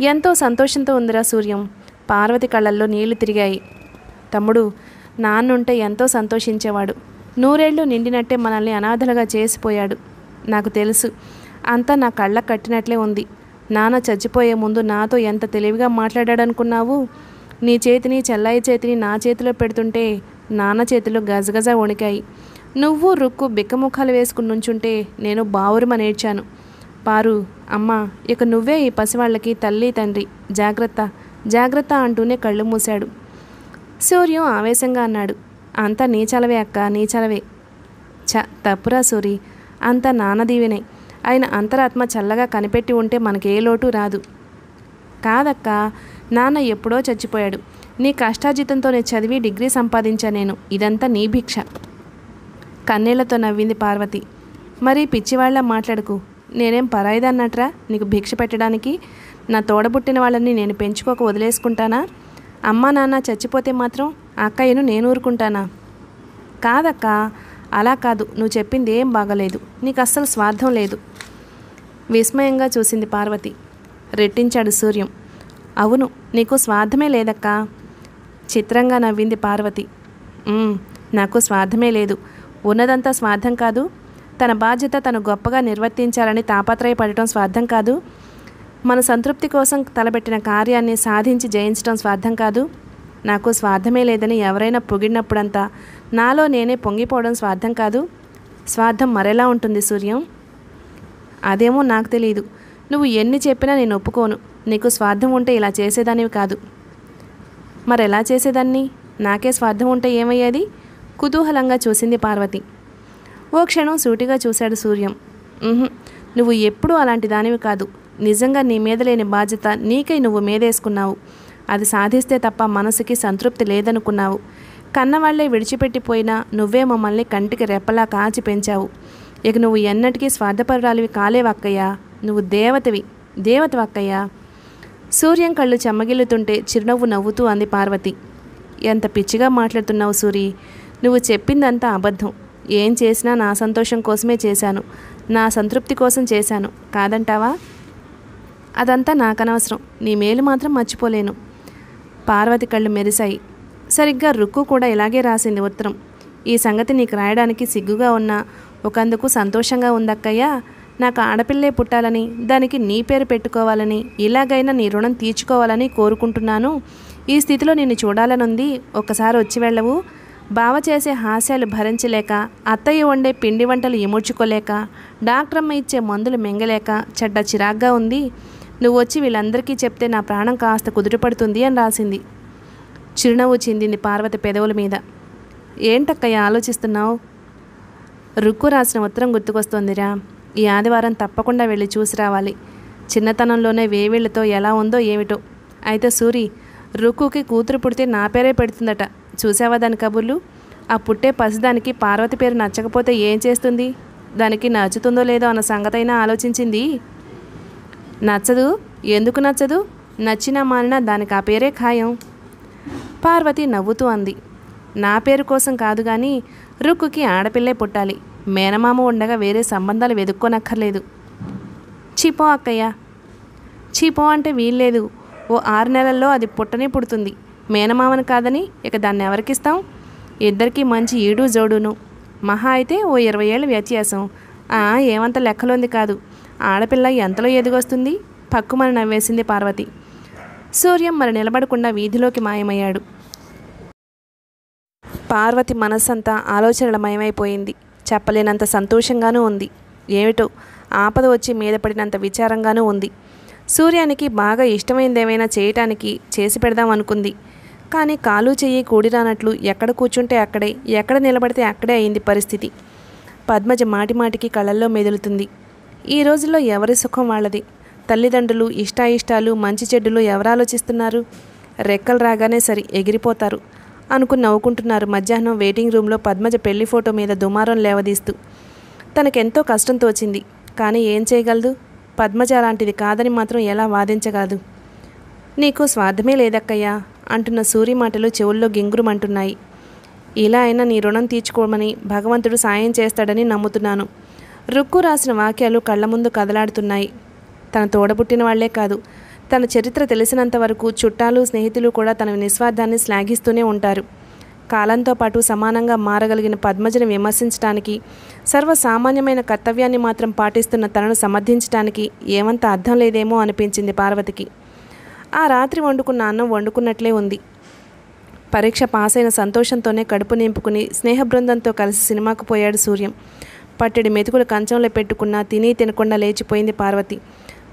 ఎంతో సంతోషంతో ఉందిరా సూర్యం. పార్వతి కళ్ళల్లో నీళ్ళు తిరిగాయి. తమ్ముడు నాన్నుంటే ఎంతో సంతోషించేవాడు. నూరేళ్ళు నిండినట్టే మనల్ని అనాథలుగా చేసిపోయాడు. నాకు తెలుసు. అంతా నా కళ్ళ కట్టినట్లే ఉంది. నాన్న చచ్చిపోయే ముందు నాతో ఎంత తెలివిగా మాట్లాడాడనుకున్నావు? నీ చేతిని చెల్లాయి చేతిని నా చేతిలో పెడుతుంటే నాన్న చేతిలో గజగజ వణికాయి. నువ్వు రుక్కు బిక్కముఖాలు వేసుకుని నుంచుంటే నేను బావురుమ నేర్చాను. పారు అమ్మ ఇక నువ్వే ఈ పసివాళ్ళకి తల్లి తండ్రి. జాగ్రత్త. జాగ్రత్త అంటూనే కళ్ళు మూశాడు. సూర్యం ఆవేశంగా అన్నాడు. అంతా నీచలవే అక్క నీచలవే చ తప్పురా సూరి. అంత నానదీవినే ఆయన అంతరాత్మ చల్లగా కనిపెట్టి ఉంటే మనకే లోటు రాదు. కాదక్క నాన్న ఎప్పుడో చచ్చిపోయాడు. నీ కష్టాజితంతోనే చదివి డిగ్రీ సంపాదించా నేను. ఇదంతా నీ భిక్ష. కన్నీళ్ళతో నవ్వింది పార్వతి. మరి పిచ్చివాళ్ళ మాట్లాడుకు. నేనేం పరాయిదన్నట్రా? నీకు భిక్ష పెట్టడానికి? నా తోడబుట్టిన వాళ్ళని నేను పెంచుకోక వదిలేసుకుంటానా? అమ్మా నాన్న చచ్చిపోతే మాత్రం ఆ అక్కయ్యను నేను ఊరుకుంటానా? కాదక్క అలా కాదు. నువ్వు చెప్పింది ఏం బాగలేదు. నీకు అస్సలు స్వార్థం లేదు. విస్మయంగా చూసింది పార్వతి. రెట్టించాడు సూర్యం. అవును నీకు స్వార్థమే లేదక్కా. చిత్రంగా నవ్వింది పార్వతి. నాకు స్వార్థమే లేదు. ఉన్నదంతా స్వార్థం కాదు. తన బాధ్యత తను గొప్పగా నిర్వర్తించాలని తాపత్రయపడటం స్వార్థం కాదు. మన సంతృప్తి కోసం తలబెట్టిన కార్యాన్ని సాధించి జయించడం స్వార్థం కాదు. నాకు స్వార్థమే లేదని ఎవరైనా పొగిడినప్పుడంతా నాలో నేనే పొంగిపోవడం స్వార్థం కాదు. స్వార్థం మరెలా ఉంటుంది సూర్యం? అదేమో నాకు తెలియదు నువ్వు ఎన్ని చెప్పినా నేను ఒప్పుకోను. నీకు స్వార్థం ఉంటే ఇలా చేసేదానివి కాదు. మరి ఎలా చేసేదాన్ని? నాకే స్వార్థం ఉంటే ఏమయ్యేది? కుతూహలంగా చూసింది పార్వతి. ఓ క్షణం సూటిగా చూశాడు సూర్యం. నువ్వు ఎప్పుడూ అలాంటి దానివి కాదు. నిజంగా నీ మీద లేని బాధ్యత నీకై నువ్వు మీదేసుకున్నావు. అది సాధిస్తే తప్ప మనసుకి సంతృప్తి లేదనుకున్నావు. కన్నవాళ్ళే విడిచిపెట్టిపోయినా నువ్వే మమ్మల్ని కంటికి రెప్పలా కాచి పెంచావు. ఇక నువ్వు ఎన్నటికీ స్వార్థపరురాలివి కాలేవక్కయ్యా నువ్వు దేవతవి దేవతవక్కయ్యా సూర్యం కళ్ళు చెమ్మగిల్లుతుంటే చిరునవ్వు నవ్వుతూ అంది పార్వతి. ఎంత పిచ్చిగా మాట్లాడుతున్నావు సూరి. నువ్వు చెప్పిందంతా అబద్ధం. ఏం చేసినా నా సంతోషం కోసమే చేశాను. నా సంతృప్తి కోసం చేశాను. కాదంటావా? అదంతా నాకనవసరం. నీ మేలు మాత్రం మర్చిపోలేను. పార్వతి కళ్ళు మెరిశాయి. సరిగ్గా రుక్కు కూడా ఇలాగే రాసింది ఉత్తరం. ఈ సంగతి నీకు రాయడానికి సిగ్గుగా ఉన్నా ఒకందుకు సంతోషంగా ఉందక్కయ్యా. నాకు ఆడపిల్లే పుట్టాలని దానికి నీ పేరు పెట్టుకోవాలని ఇలాగైనా నీ రుణం తీర్చుకోవాలని కోరుకుంటున్నాను. ఈ స్థితిలో నిన్ను చూడాలనుంది ఒక్కసారి వచ్చి వెళ్ళవు. బావ చేసే హాస్యాలు భరించలేక అత్తయ్య వండే పిండి వంటలు ఇముడ్చుకోలేక డాక్టరమ్మ ఇచ్చే మందులు మింగలేక చెడ్డ చిరాగ్గా ఉంది. నువ్వు వచ్చి వీళ్ళందరికీ చెప్తే నా ప్రాణం కాస్త కుదుటపడుతుంది అని రాసింది. చిరునవ్వు చిందింది పార్వతి పెదవుల మీద. ఏంటక్కయ్య ఆలోచిస్తున్నావు? రుక్కు రాసిన ఉత్తరం గుర్తుకొస్తోందిరా. ఈ ఆదివారం తప్పకుండా వెళ్ళి చూసి రావాలి. చిన్నతనంలోనే వేవిళ్ళతో ఎలా ఉందో ఏమిటో. అయితే సూరి రుక్కుకి కూతురు పుడితే నా పేరే పెడుతుందట. చూసావా దాని కబుర్లు? ఆ పుట్టే పసిదానికి పార్వతి పేరు నచ్చకపోతే ఏం చేస్తుంది? దానికి నచ్చుతుందో లేదో అన్న సంగతైనా ఆలోచించింది? నచ్చదు. ఎందుకు నచ్చదు? నచ్చినా మానినా దానికి ఆ పేరే ఖాయం. పార్వతి నవ్వుతూ అంది. నా పేరు కోసం కాదు కానీ రుక్కుకి ఆడపిల్లే పుట్టాలి. మేనమామ ఉండగా వేరే సంబంధాలు వెతుక్కోనక్కర్లేదు చీపో అక్కయ్య. చీపో అంటే వీల్లేదు. ఓ ఆరు నెలల్లో అది పుట్టనే పుడుతుంది. మేనమామని కాదని ఇక దాన్ని ఎవరికిస్తాం? ఇద్దరికీ మంచి ఈడు జోడును. మహా అయితే ఓ ఇరవై ఏళ్ళ వ్యత్యాసం. ఏమంత లెక్కలోంది కాదు. ఆడపిల్ల ఎంతలో ఎదిగొస్తుంది? పక్కుమని నవ్వేసింది పార్వతి. సూర్యం మరి నిలబడకుండా వీధిలోకి మాయమయ్యాడు. పార్వతి మనస్సంతా ఆలోచనలమయమైపోయింది చెప్పలేనంత సంతోషంగానూ ఉంది. ఏమిటో? ఆపద వచ్చి మీద పడినంత విచారంగానూ ఉంది. సూర్యానికి బాగా ఇష్టమైందేమైనా చేయటానికి చేసి పెడదాం అనుకుంది కానీ కాలు చెయ్యి కూడిరానట్లు ఎక్కడ కూర్చుంటే అక్కడే ఎక్కడ నిలబడితే అక్కడే అయింది పరిస్థితి. పద్మజ మాటి మాటికి కళ్ళల్లో మెదులుతుంది. ఈ రోజుల్లో ఎవరి సుఖం వాళ్ళది? తల్లిదండ్రులు ఇష్టాయిష్టాలు మంచి చెడ్డులు ఎవరు ఆలోచిస్తున్నారు రెక్కలు రాగానే సరి ఎగిరిపోతారు అనుకుని నవ్వుకుంటున్నారు. మధ్యాహ్నం వెయిటింగ్ రూమ్లో పద్మజ పెళ్ళి ఫోటో మీద దుమారం లేవదీస్తూ. తనకెంతో కష్టం తోచింది. కానీ ఏం చేయగలదు? పద్మజ అలాంటిది కాదని మాత్రం ఎలా వాదించగలదు? నీకు స్వార్థమే లేదక్కయ్యా అంటున్న సూరి మాటలు చెవుల్లో గింగురుమంటున్నాయి. ఇలా అయినా నీ రుణం తీర్చుకోమని భగవంతుడు సాయం చేస్తాడని నమ్ముతున్నాను. రుక్కు రాసిన వాక్యాలు కళ్ళ ముందు కదలాడుతున్నాయి. తన తోడబుట్టిన వాళ్ళే కాదు తన చరిత్ర తెలిసినంత వరకు చుట్టాలు స్నేహితులు కూడా తన నిస్వార్థాన్ని శ్లాఘిస్తూనే ఉంటారు. కాలంతో పాటు సమానంగా మారగలిగిన పద్మజను విమర్శించడానికి సర్వసామాన్యమైన కర్తవ్యాన్ని మాత్రం పాటిస్తున్న తనను సమర్థించడానికి ఏమంత అర్థం లేదేమో అనిపించింది పార్వతికి. ఆ రాత్రి వండుకున్న అన్నం వండుకున్నట్లే ఉంది. పరీక్ష పాస్ అయిన సంతోషంతోనే కడుపు నింపుకుని స్నేహ బృందంతో కలిసి సినిమాకు పోయాడు సూర్యం. పట్టెడి మెతుకులు కంచంలో పెట్టుకున్నా తిని తినకుండా లేచిపోయింది పార్వతి.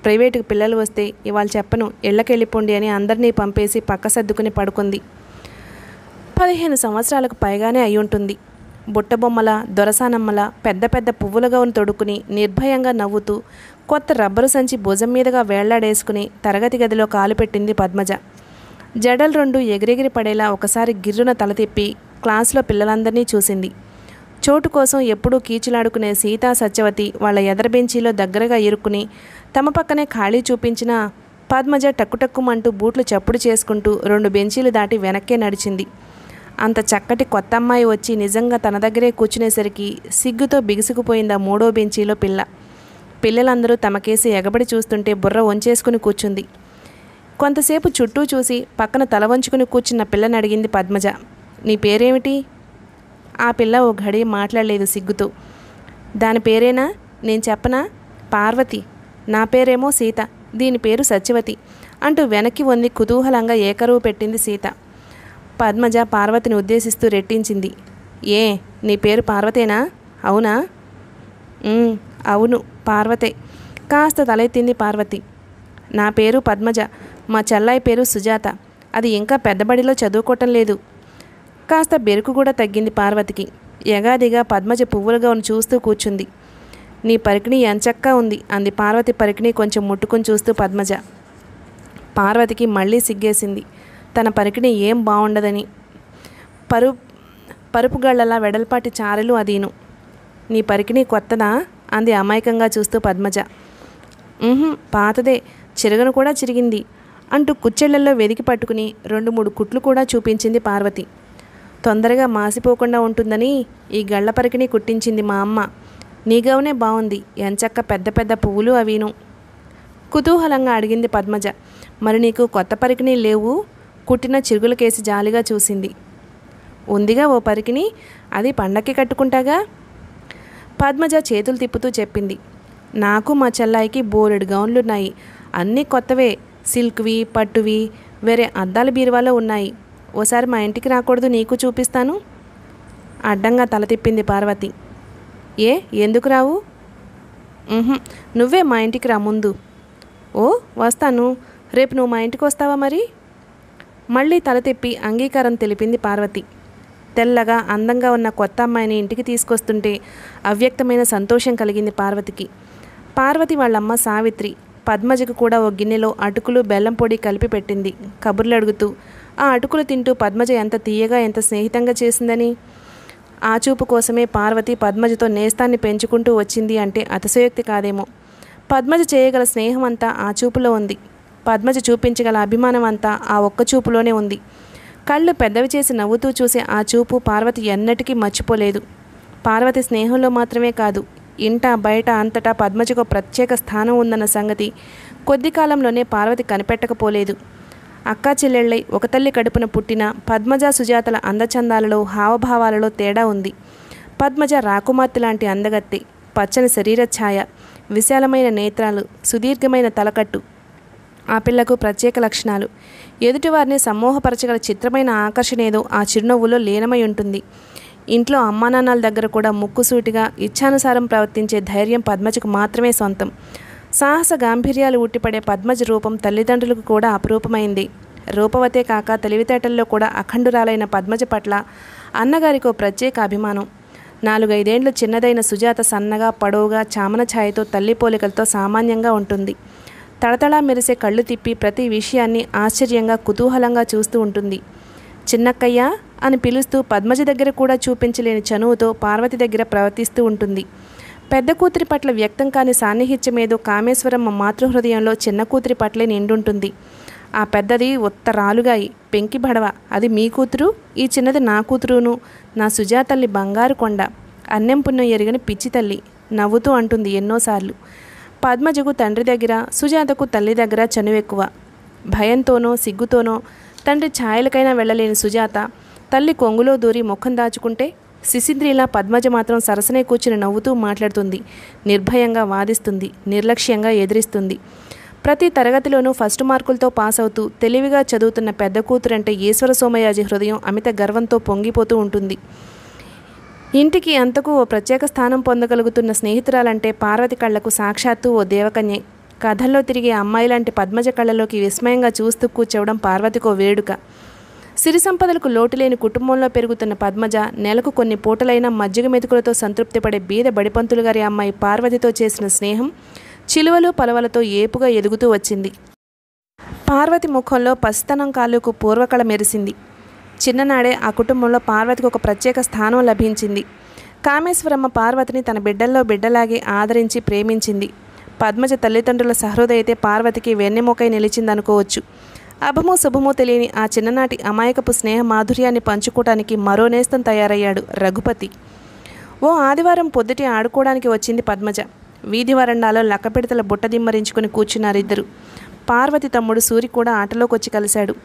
ప్రైవేటుకు పిల్లలు వస్తే ఇవాళ చెప్పను ఇళ్ళకెళ్ళిపోండి అని అందరినీ పంపేసి పక్క సర్దుకుని పడుకుంది. పదిహేను సంవత్సరాలకు పైగానే అయి ఉంటుంది బుట్టబొమ్మల దొరసానమ్మల పెద్ద పెద్ద పువ్వులుగా తొడుక్కుని నిర్భయంగా నవ్వుతూ కొత్త రబ్బరు సంచి భుజం మీదుగా వేళ్ళాడేసుకుని తరగతి గదిలో కాలు పెట్టింది పద్మజ. జడలు రెండు ఎగిరెగిరి పడేలా ఒకసారి గిర్రున తల తిప్పి క్లాస్లో పిల్లలందరినీ చూసింది. చోటు కోసం ఎప్పుడూ కీచులాడుకునే సీతా సత్యవతి వాళ్ళ ఎదర బెంచీలో దగ్గరగా ఇరుక్కుని తమ పక్కనే ఖాళీ చూపించిన పద్మజ టక్కుటక్కుమంటూ బూట్లు చప్పుడు చేసుకుంటూ రెండు బెంచీలు దాటి వెనక్కే నడిచింది. అంత చక్కటి కొత్త అమ్మాయి వచ్చి నిజంగా తన దగ్గరే కూర్చునేసరికి సిగ్గుతో బిగుసుకుపోయింది ఆ మూడో బెంచీలో పిల్ల. పిల్లలందరూ తమకేసి ఎగబడి చూస్తుంటే బుర్ర వంచేసుకుని కూర్చుంది. కొంతసేపు చుట్టూ చూసి పక్కన తల వంచుకుని కూర్చున్న పిల్లని అడిగింది పద్మజ. నీ పేరేమిటి? ఆ పిల్ల ఓ ఘడి మాట్లాడలేదు సిగ్గుతో. దాని పేరేనా? నేను చెప్పనా? పార్వతి. నా పేరేమో సీత. దీని పేరు సత్యవతి అంటూ వెనక్కి వంది కుతూహలంగా ఏకరువు పెట్టింది సీత. పద్మజ పార్వతిని ఉద్దేశిస్తూ రెట్టించింది. ఏ నీ పేరు పార్వతేనా? అవునా? అవును పార్వతే. కాస్త తలెత్తింది పార్వతి. నా పేరు పద్మజ. మా చెల్లాయి పేరు సుజాత. అది ఇంకా పెద్దబడిలో చదువుకోవటం లేదు. కాస్త బెరుకు కూడా తగ్గింది పార్వతికి. ఎగాదిగా పద్మజ పువ్వులుగా ఉన్న చూస్తూ కూర్చుంది. నీ పరికిణి ఎంచక్కా ఉంది అంది పార్వతి పరికిణి కొంచెం ముట్టుకుని చూస్తూ పద్మజ. పార్వతికి మళ్ళీ సిగ్గేసింది. తన పరికిణి ఏం బాగుండదని పరు పరుపుగళ్ళలా వెడల్పాటి చారెలు అదీను. నీ పరికిణి కొత్తదా? అంది అమాయకంగా చూస్తూ పద్మజ. పాతదే. చిరగను కూడా చిరిగింది. అంటూ కుచ్చెళ్ళలో వెదికి పట్టుకుని రెండు మూడు కుట్లు కూడా చూపించింది పార్వతి. తొందరగా మాసిపోకుండా ఉంటుందని ఈ గళ్ళ పరికిణి కుట్టించింది మా అమ్మ. నీ గౌనే బాగుంది ఎంచక్క పెద్ద పెద్ద పువ్వులు అవిను. కుతూహలంగా అడిగింది పద్మజ. మరి నీకు కొత్త పరికిణి లేవు? కుట్టిన చిరుగులకేసి జాలిగా చూసింది. ఉందిగా ఓ పరికిని అది పండక్కి కట్టుకుంటాగా? పద్మజ చేతులు తిప్పుతూ చెప్పింది. నాకు మా చెల్లాయికి బోరెడు గౌన్లున్నాయి. అన్నీ కొత్తవే. సిల్క్వి పట్టువి వేరే అద్దాల బీరువాలో ఉన్నాయి. ఓసారి మా ఇంటికి రాకూడదు నీకు చూపిస్తాను. అడ్డంగా తల తిప్పింది పార్వతి. ఏ ఎందుకు రావు? నువ్వే మా ఇంటికి రా ముందు. ఓ వస్తాను. రేపు నువ్వు మా ఇంటికి వస్తావా మరి? మళ్ళీ తల తిప్పి అంగీకారం తెలిపింది పార్వతి. తెల్లగా అందంగా ఉన్న కొత్త అమ్మాయిని ఇంటికి తీసుకొస్తుంటే అవ్యక్తమైన సంతోషం కలిగింది పార్వతికి. పార్వతి వాళ్ళమ్మ సావిత్రి పద్మజకు కూడా ఓ గిన్నెలో అటుకులు బెల్లం పొడి కలిపి పెట్టింది. కబుర్లు అడుగుతూ ఆ అటుకులు తింటూ పద్మజ ఎంత తీయగా ఎంత స్నేహితంగా చేసిందని? ఆ చూపు కోసమే పార్వతి పద్మజతో నేస్తాన్ని పెంచుకుంటూ వచ్చింది అంటే అతిశయోక్తి కాదేమో. పద్మజ చేయగల స్నేహం అంతా ఆ చూపులో ఉంది. పద్మజ చూపించగల అభిమానం అంతా ఆ ఒక్క చూపులోనే ఉంది. కళ్ళు పెద్దవి చేసి నవ్వుతూ చూసే ఆ చూపు పార్వతి ఎన్నటికీ మర్చిపోలేదు. పార్వతి స్నేహంలో మాత్రమే కాదు ఇంట బయట అంతటా పద్మజకు ప్రత్యేక స్థానం ఉందన్న సంగతి కొద్ది కాలంలోనే పార్వతి కనిపెట్టకపోలేదు. అక్కా చెల్లెళ్ళై ఒక తల్లి కడుపున పుట్టిన పద్మజ సుజాతల అందచందాలలో హావభావాలలో తేడా ఉంది. పద్మజ రాకుమార్తె లాంటి అందగత్తె పచ్చని శరీర ఛాయ విశాలమైన నేత్రాలు సుదీర్ఘమైన తలకట్టు ఆ పిల్లకు ప్రత్యేక లక్షణాలు. ఎదుటివారిని సమ్మోహపరచగల చిత్రమైన ఆకర్షణ ఏదో ఆ చిరునవ్వులో లీనమై ఉంటుంది. ఇంట్లో అమ్మానాన్నల దగ్గర కూడా ముక్కుసూటిగా ఇచ్ఛానుసారం ప్రవర్తించే ధైర్యం పద్మజకు మాత్రమే సొంతం. సాహస గాంభీర్యాలు ఉట్టిపడే పద్మజ రూపం తల్లిదండ్రులకు కూడా అపురూపమైంది. రూపవతే కాక తెలివితేటల్లో కూడా అఖండురాలైన పద్మజ పట్ల అన్నగారికో ప్రత్యేక అభిమానం. నాలుగైదేండ్లు చిన్నదైన సుజాత సన్నగా పొడవుగా చామన ఛాయతో తల్లి పోలికలతో సామాన్యంగా ఉంటుంది. తడతడా మెరిసే కళ్ళు తిప్పి ప్రతి విషయాన్ని ఆశ్చర్యంగా కుతూహలంగా చూస్తూ ఉంటుంది. చిన్నక్కయ్య అని పిలుస్తూ పద్మజ దగ్గర కూడా చూపించలేని చనువుతో పార్వతి దగ్గర ప్రవర్తిస్తూ ఉంటుంది. పెద్ద కూతురి పట్ల వ్యక్తం కాని సాన్నిహిత్యమేదో కామేశ్వరమ్మ మాతృహృదయంలో చిన్న కూతురి పట్లే నిండుంటుంది. ఆ పెద్దది ఉత్తరాలుగాయి. పెంకి బడవ. అది మీ కూతురు? ఈ చిన్నది నా కూతురును. నా సుజాతల్లి బంగారు కొండ. అన్నెం పుణ్యం ఎరిగిన పిచ్చి తల్లి. నవ్వుతూ అంటుంది ఎన్నోసార్లు. పద్మజకు తండ్రి దగ్గర సుజాతకు తల్లి దగ్గర చనువెక్కువ. భయంతోనో సిగ్గుతోనో తండ్రి ఛాయలకైనా వెళ్ళలేని సుజాత తల్లి కొంగులో దూరి ముఖం దాచుకుంటే శిశిద్రిలా పద్మజ మాత్రం సరసనే కూర్చుని నవ్వుతూ మాట్లాడుతుంది. నిర్భయంగా వాదిస్తుంది నిర్లక్ష్యంగా ఎదిరిస్తుంది. ప్రతి తరగతిలోనూ ఫస్ట్ మార్కులతో పాస్ అవుతూ తెలివిగా చదువుతున్న పెద్ద కూతురంటే ఈశ్వర సోమయాజి హృదయం అమిత గర్వంతో పొంగిపోతూ ఉంటుంది. ఇంటికి అంతకు ఓ ప్రత్యేక స్థానం పొందగలుగుతున్న స్నేహితురాలంటే పార్వతి కళ్ళకు సాక్షాత్తు ఓ దేవకన్యే. కథల్లో తిరిగే అమ్మాయి లాంటి పద్మజ కళ్ళలోకి విస్మయంగా చూస్తూ కూర్చోవడం పార్వతికో వేడుక. సిరి సంపదలకు లోటులేని కుటుంబంలో పెరుగుతున్న పద్మజ నెలకు కొన్ని పూటలైన మజ్జిగ మెతుకులతో సంతృప్తి పడే బీద బడిపంతులు గారి అమ్మాయి పార్వతితో చేసిన స్నేహం చిలువలు పలవలతో ఏపుగా ఎదుగుతూ వచ్చింది. పార్వతి ముఖంలో పసితనం కాలుకు పూర్వకళ మెరిసింది. చిన్ననాడే ఆ కుటుంబంలో పార్వతికి ఒక ప్రత్యేక స్థానం లభించింది. కామేశ్వరమ్మ పార్వతిని తన బిడ్డల్లో బిడ్డలాగే ఆదరించి ప్రేమించింది. పద్మజ తల్లిదండ్రుల సహృదయతే పార్వతికి వెన్నెముకై నిలిచిందనుకోవచ్చు. అభమో శుభమో తెలియని ఆ చిన్ననాటి అమాయకపు స్నేహ మాధుర్యాన్ని పంచుకోవటానికి మరో నేస్తం తయారయ్యాడు రఘుపతి. ఓ ఆదివారం పొద్దుటి ఆడుకోవడానికి వచ్చింది పద్మజ. వీధి వరండాలో లక్కపిడతల బుట్ట దిమ్మరించుకుని కూర్చున్నారిద్దరు. పార్వతి తమ్ముడు సూరి కూడా ఆటలోకి వచ్చి కలిశాడు.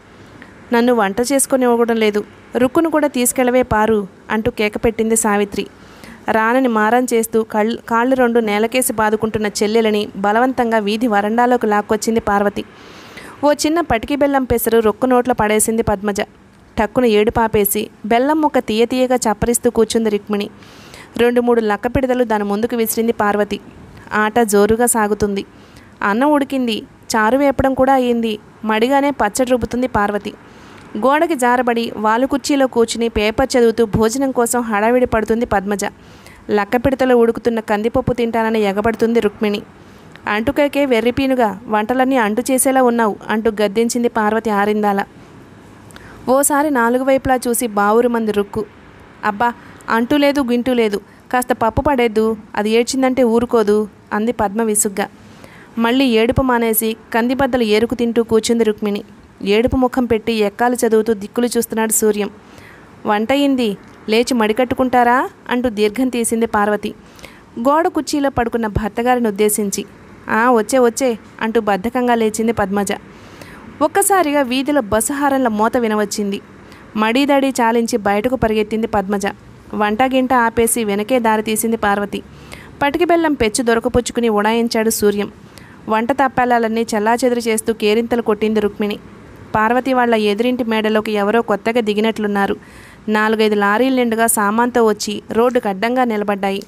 నన్ను వంట చేసుకొని ఇవ్వడం లేదు. రుక్కును కూడా తీసుకెళ్ళవే పారు అంటూ కేకపెట్టింది సావిత్రి. రానని మారం చేస్తూ కళ్ళు కాళ్ళు రెండు నేలకేసి బాదుకుంటున్న చెల్లెలని బలవంతంగా వీధి వరండాలోకి లాక్కొచ్చింది పార్వతి. ఓ చిన్న పటికి బెల్లం పెసరు రొక్కు నోట్లో పడేసింది పద్మజ. టక్కున ఏడు పాపేసి బెల్లం ముక్క తీయ తీయగా చప్పరిస్తూ కూర్చుంది రుక్మిణి. రెండు మూడు లక్క పిడతలు దాని ముందుకు విసిరింది పార్వతి. ఆట జోరుగా సాగుతుంది. అన్నం ఉడికింది. చారు వేపడం కూడా అయ్యింది. మడిగానే పచ్చడి రుబ్బుతుంది పార్వతి. గోడకి జారబడి వాలు కుర్చీలో కూర్చుని పేపర్ చదువుతూ భోజనం కోసం హడావిడి పడుతుంది పద్మజ. లక్క పిడతలో ఉడుకుతున్న కందిపప్పు తింటానని ఎగబడుతుంది రుక్మిణి. అంటుకైకే వెర్రిపీనుగా వంటలన్నీ అంటు చేసేలా ఉన్నావు అంటూ గద్దించింది పార్వతి ఆరిందాల. ఓసారి నాలుగు వైపులా చూసి బావురు మంది రుక్కు. అబ్బా అంటూ లేదు గింటూ లేదు. కాస్త పప్పు పడేద్దు అది ఏడ్చిందంటే ఊరుకోదు అంది పద్మ విసుగ్గా. మళ్ళీ ఏడుపు మానేసి కందిబద్దలు ఏరుకు తింటూ కూర్చుంది రుక్మిణి. ఏడుపు ముఖం పెట్టి ఎక్కాలు చదువుతూ దిక్కులు చూస్తున్నాడు సూర్యం. వంటయింది లేచి మడికట్టుకుంటారా అంటూ దీర్ఘం తీసింది పార్వతి. గోడ కుర్చీలో పడుకున్న భర్తగారిని ఉద్దేశించి వచ్చే వచ్చే అంటూ బద్ధకంగా లేచింది పద్మజ. ఒక్కసారిగా వీధిలో బసహారంల మూత వినవచ్చింది. మడీదడి చాలించి బయటకు పరిగెత్తింది పద్మజ. వంట గింట ఆపేసి వెనకే దారి తీసింది పార్వతి. పటికి బెల్లం పెచ్చు దొరకపుచ్చుకుని ఉడాయించాడు సూర్యం. వంట తప్పాలన్నీ చెల్లాచెదురు చేస్తూ కేరింతలు కొట్టింది రుక్మిణి. పార్వతి వాళ్ళ ఎదురింటి మేడలోకి ఎవరో కొత్తగా దిగినట్లున్నారు. నాలుగైదు లారీలు నిండుగా సామాన్తో వచ్చి రోడ్డుకు అడ్డంగా నిలబడ్డాయి.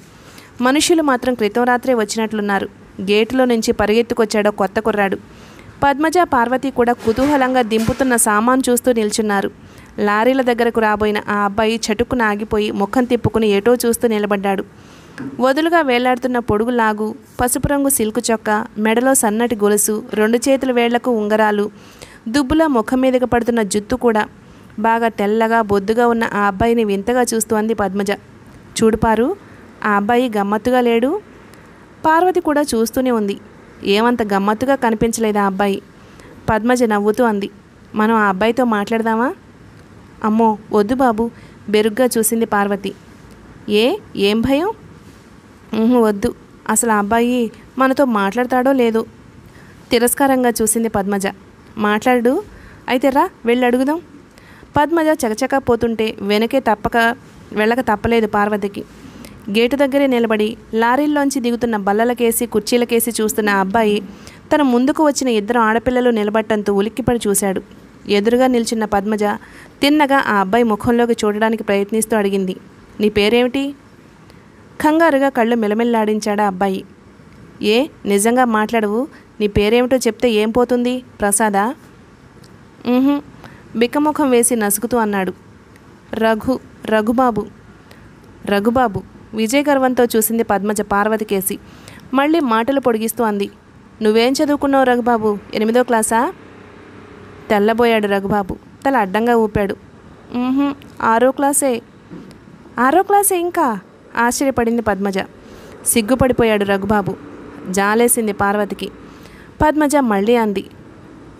మనుషులు మాత్రం క్రితం రాత్రే వచ్చినట్లున్నారు. గేటులో నుంచి పరిగెత్తుకొచ్చాడో కొత్త కుర్రాడు. పద్మజ పార్వతి కూడా కుతూహలంగా దింపుతున్న సామాన్ చూస్తూ నిల్చున్నారు. లారీల దగ్గరకు రాబోయిన ఆ అబ్బాయి చటుక్కున ఆగిపోయి ముఖం తిప్పుకుని ఏటో చూస్తూ నిలబడ్డాడు. వదులుగా వేలాడుతున్న పొడుగు లాగు పసుపు రంగు సిల్కు చొక్క మెడలో సన్నటి గొలుసు రెండు చేతుల వేళ్ళకు ఉంగరాలు దుబ్బులా ముఖం మీదకి పడుతున్న జుత్తు కూడా బాగా తెల్లగా బొద్దుగా ఉన్న ఆ అబ్బాయిని వింతగా చూస్తూ అంది పద్మజ చూడుపారు ఆ అబ్బాయి గమ్మత్తుగా లేడు. పార్వతి కూడా చూస్తూనే ఉంది. ఏమంత గమ్మత్తుగా కనిపించలేదు ఆ అబ్బాయి? పద్మజ నవ్వుతూ అంది. మనం ఆ అబ్బాయితో మాట్లాడదామా? అమ్మో వద్దు బాబు బెరుగ్గా చూసింది పార్వతి. ఏ ఏం భయం? వద్దు. అసలు ఆ అబ్బాయి మనతో మాట్లాడతాడో లేదో? తిరస్కారంగా చూసింది పద్మజ. మాట్లాడు. అయితే రా వెళ్ళి అడుగుదాం. పద్మజ చకచకా పోతుంటే వెనకే తప్పక వెళ్ళక తప్పలేదు పార్వతికి. గేటు దగ్గరే నిలబడి లారీల్లోంచి దిగుతున్న బల్లలకేసి కుర్చీలకేసి చూస్తున్న అబ్బాయి తన ముందుకు వచ్చిన ఇద్దరు ఆడపిల్లలు నిలబట్టంతో ఉలిక్కిపడి చూశాడు. ఎదురుగా నిల్చున్న పద్మజ తిన్నగా ఆ అబ్బాయి ముఖంలోకి చూడడానికి ప్రయత్నిస్తూ అడిగింది నీ పేరేమిటి? కంగారుగా కళ్ళు మెలమెల్లాడించాడా ఆ అబ్బాయి. ఏ నిజంగా మాట్లాడవు? నీ పేరేమిటో చెప్తే ఏం పోతుంది? ప్రసాదా? బిక్కముఖం వేసి నసుకుతూ అన్నాడు. రఘు రఘుబాబు రఘుబాబు విజయ గర్వంతో చూసింది పద్మజ పార్వతి కేసి మళ్ళీ మాటలు పొడిగిస్తూ అంది. నువ్వేం చదువుకున్నావు రఘుబాబు? ఎనిమిదో క్లాసా? తెల్లబోయాడు రఘుబాబు. తల అడ్డంగా ఊపాడు. ఆరో క్లాసే. ఆరో క్లాసే ఇంకా? ఆశ్చర్యపడింది పద్మజ. సిగ్గుపడిపోయాడు రఘుబాబు. జాలేసింది పార్వతికి. పద్మజ మళ్ళీ అంది.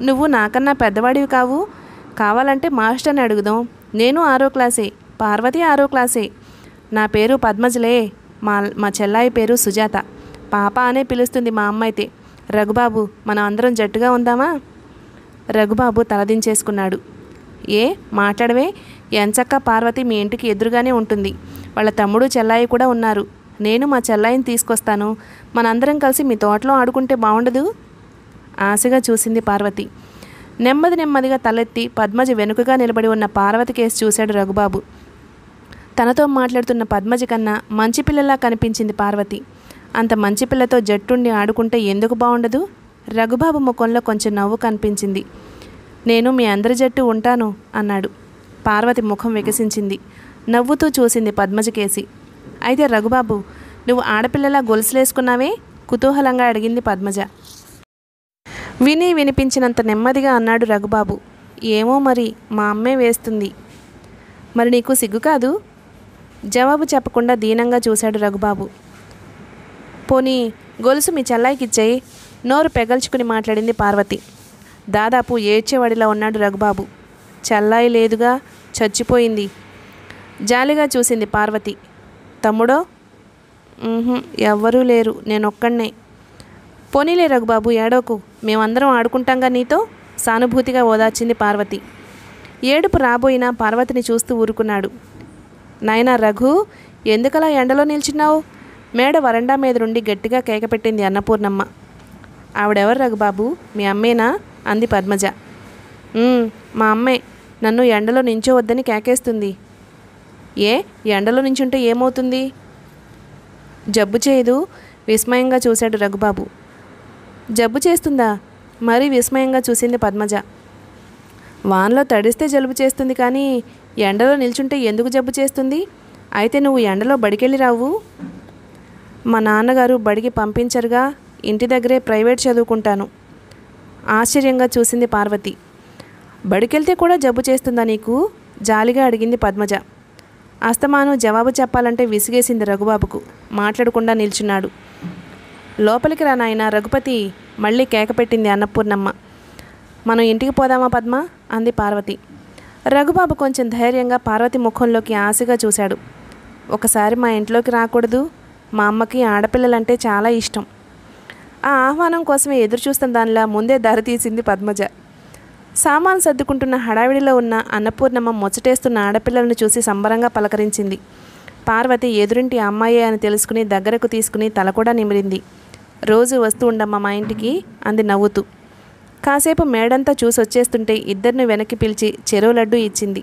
నువ్వు నాకన్నా పెద్దవాడివి కావు. కావాలంటే మాస్టర్ని అడుగుదాం. నేను ఆరో క్లాసే. పార్వతి ఆరో క్లాసే. నా పేరు పద్మజలే మా మా చెల్లాయి పేరు సుజాత. పాప అనే పిలుస్తుంది మా అమ్మ అయితే రఘుబాబు మనం అందరం జట్టుగా ఉందామా? రఘుబాబు తలదించేసుకున్నాడు. ఏ మాట్లాడవే? ఎంచక్క పార్వతి మీ ఇంటికి ఎదురుగానే ఉంటుంది. వాళ్ళ తమ్ముడు చెల్లాయి కూడా ఉన్నారు. నేను మా చెల్లాయిని తీసుకొస్తాను. మనందరం కలిసి మీ తోటలో ఆడుకుంటే బాగుండదు ఆశగా చూసింది పార్వతి. నెమ్మది నెమ్మదిగా తలెత్తి పద్మజ వెనుకగా నిలబడి ఉన్న పార్వతి కేసు చూశాడు రఘుబాబు. తనతో మాట్లాడుతున్న పద్మజ కన్నా మంచి పిల్లలా కనిపించింది పార్వతి. అంత మంచి పిల్లతో జట్టుండి ఆడుకుంటే ఎందుకు బాగుండదు రఘుబాబు ముఖంలో కొంచెం నవ్వు కనిపించింది. నేను మీ అందరి జట్టు ఉంటాను అన్నాడు. పార్వతి ముఖం వికసించింది. నవ్వుతూ చూసింది పద్మజ కేసి. అయితే రఘుబాబు నువ్వు ఆడపిల్లలా గొలుసులేసుకున్నావే? కుతూహలంగా అడిగింది పద్మజ. విని వినిపించినంత నెమ్మదిగా అన్నాడు రఘుబాబు. ఏమో మరి మా అమ్మే వేస్తుంది. మరి నీకు సిగ్గు కాదు? జవాబు చెప్పకుండా దీనంగా చూశాడు రఘుబాబు. పోనీ గొలుసు మీ చెల్లాయికి ఇచ్చేయి నోరు పెగల్చుకుని మాట్లాడింది పార్వతి. దాదాపు ఏడ్చేవాడిలా ఉన్నాడు రఘుబాబు. చెల్లాయి లేదుగా చచ్చిపోయింది. జాలిగా చూసింది పార్వతి. తమ్ముడో? ఎవ్వరూ లేరు నేనొక్కడినే పోనీలే రఘుబాబు ఏడోకు మేమందరం ఆడుకుంటాంగా నీతో? సానుభూతిగా ఓదార్చింది పార్వతి. ఏడుపు రాబోయినా పార్వతిని చూస్తూ ఊరుకున్నాడు. నాయనా రఘు ఎందుకలా ఎండలో నిల్చున్నావు? మేడ వరండా మీద నుండి గట్టిగా కేకపెట్టింది అన్నపూర్ణమ్మ. ఆవిడెవరు రఘుబాబు? మీ అమ్మేనా? అంది పద్మజ. మా అమ్మే. నన్ను ఎండలో నించోవద్దని కేకేస్తుంది. ఏ? ఎండలో నించుంటే ఏమవుతుంది? జబ్బు చేయదు విస్మయంగా చూశాడు రఘుబాబు. జబ్బు చేస్తుందా? మరీ విస్మయంగా చూసింది పద్మజ. వానలో తడిస్తే జలుబు చేస్తుంది కానీ ఎండలో నిల్చుంటే ఎందుకు జబ్బు చేస్తుంది? అయితే నువ్వు ఎండలో బడికెళ్ళి రావు. మా నాన్నగారు బడికి పంపించరుగా ఇంటి దగ్గరే ప్రైవేట్ చదువుకుంటాను. ఆశ్చర్యంగా చూసింది పార్వతి. బడికెళ్తే కూడా జబ్బు చేస్తుందా నీకు? జాలిగా అడిగింది పద్మజ. అస్తమాను జవాబు చెప్పాలంటే విసిగేసింది రఘుబాబుకు. మాట్లాడకుండా నిల్చున్నాడు. లోపలికి రా నాయన రఘుపతి మళ్ళీ కేకపెట్టింది అన్నపూర్ణమ్మ. మనం ఇంటికి పోదామా పద్మ? అంది పార్వతి. రఘుబాబు కొంచెం ధైర్యంగా పార్వతి ముఖంలోకి ఆశగా చూశాడు. ఒకసారి మా ఇంట్లోకి రాకూడదు. మా అమ్మకి ఆడపిల్లలంటే చాలా ఇష్టం. ఆ ఆహ్వానం కోసమే ఎదురు చూస్తున్న దానిలా ముందే దారి తీసింది పద్మజ. సామాన్ సర్దుకుంటున్న హడావిడిలో ఉన్న అన్నపూర్ణమ్మ ముచ్చటేస్తున్న ఆడపిల్లలను చూసి సంబరంగా పలకరించింది. పార్వతి ఎదురింటి అమ్మాయి అని తెలుసుకుని దగ్గరకు తీసుకుని తల కూడా నిమిరింది. రోజు వస్తూ ఉండమ్మ మా ఇంటికి అంది నవ్వుతూ. కాసేపు మేడంతా చూసి వచ్చేస్తుంటే ఇద్దరిని వెనక్కి పిలిచి చెరువు లడ్డు ఇచ్చింది.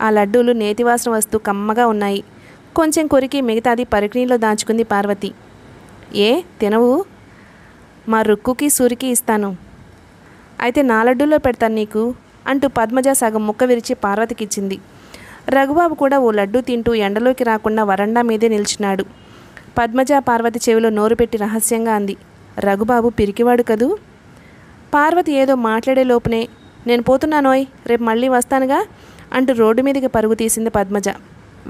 ఆ లడ్డూలు నేతివాసన వస్తూ కమ్మగా ఉన్నాయి. కొంచెం కొరికి మిగతాది పరికిణీలో దాచుకుంది పార్వతి. ఏ తినవు? మా రుక్కుకి సూరికి ఇస్తాను. అయితే నా లడ్డూలో పెడతాను నీకు అంటూ పద్మజ సగం ముక్క విరిచి పార్వతికి ఇచ్చింది రఘుబాబు కూడా ఓ లడ్డూ తింటూ ఎండలోకి రాకుండా వరండా మీదే నిల్చున్నాడు. పద్మజ పార్వతి చెవిలో నోరు పెట్టి రహస్యంగా అంది. రఘుబాబు పిరికివాడు కదూ? పార్వతి ఏదో మాట్లాడే లోపునే నేను పోతున్నానోయ్ రేపు మళ్ళీ వస్తానుగా? అంటూ రోడ్డు మీదకి పరుగు తీసింది పద్మజ.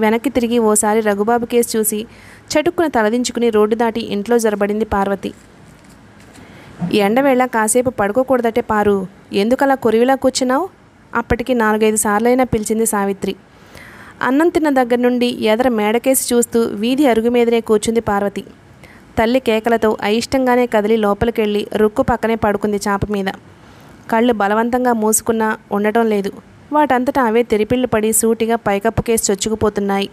వెనక్కి తిరిగి ఓసారి రఘుబాబు కేసు చూసి చటుక్కున తలదించుకుని రోడ్డు దాటి ఇంట్లో జరబడింది పార్వతి. ఎండవేళ కాసేపు పడుకోకూడదటే పారు ఎందుకలా కొరివిలా కూర్చున్నావు? అప్పటికి నాలుగైదు సార్లైనా పిలిచింది సావిత్రి. అన్నం తిన్న దగ్గర నుండి ఎదర మేడకేసి చూస్తూ వీధి అరుగు మీదనే కూర్చుంది పార్వతి. తల్లి కేకలతో అయిష్టంగానే కదిలి లోపలికెళ్ళి రుక్కు పక్కనే పడుకుంది చాప మీద. కళ్ళు బలవంతంగా మూసుకున్నా ఉండటం లేదు. వాటంతటా అవే తెరిపిళ్ళు పడి సూటిగా పైకప్పు కేసి చొచ్చుకుపోతున్నాయి.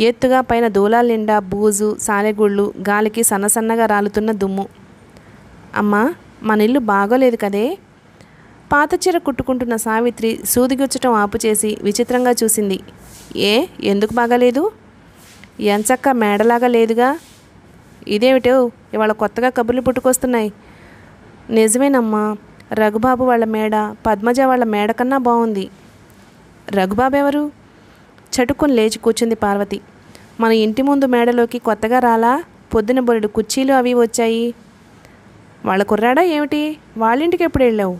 ఎత్తుగా పైన దూలాల నిండా బూజు సాలెగుళ్ళు గాలికి సన్నసన్నగా రాలుతున్న దుమ్ము. అమ్మా మన ఇల్లు బాగోలేదు కదే? పాత చీర కుట్టుకుంటున్న సావిత్రి సూదిగుచ్చటం ఆపుచేసి విచిత్రంగా చూసింది. ఏ ఎందుకు బాగాలేదు? ఎంచక్క మేడలాగా లేదుగా? ఇదేమిటో? ఇవాళ కొత్తగా కబుర్లు పుట్టుకొస్తున్నాయి. నిజమేనమ్మా రఘుబాబు వాళ్ళ మేడ పద్మజ వాళ్ళ మేడ కన్నా బాగుంది రఘుబాబు ఎవరు చటుకుని లేచి కూర్చుంది పార్వతి. మన ఇంటి ముందు మేడలోకి కొత్తగా రాలా? పొద్దున బొరుడు కుర్చీలు అవి వచ్చాయి. వాళ్ళ కుర్రాడా ఏమిటి? వాళ్ళ ఇంటికి ఎప్పుడు వెళ్ళావు?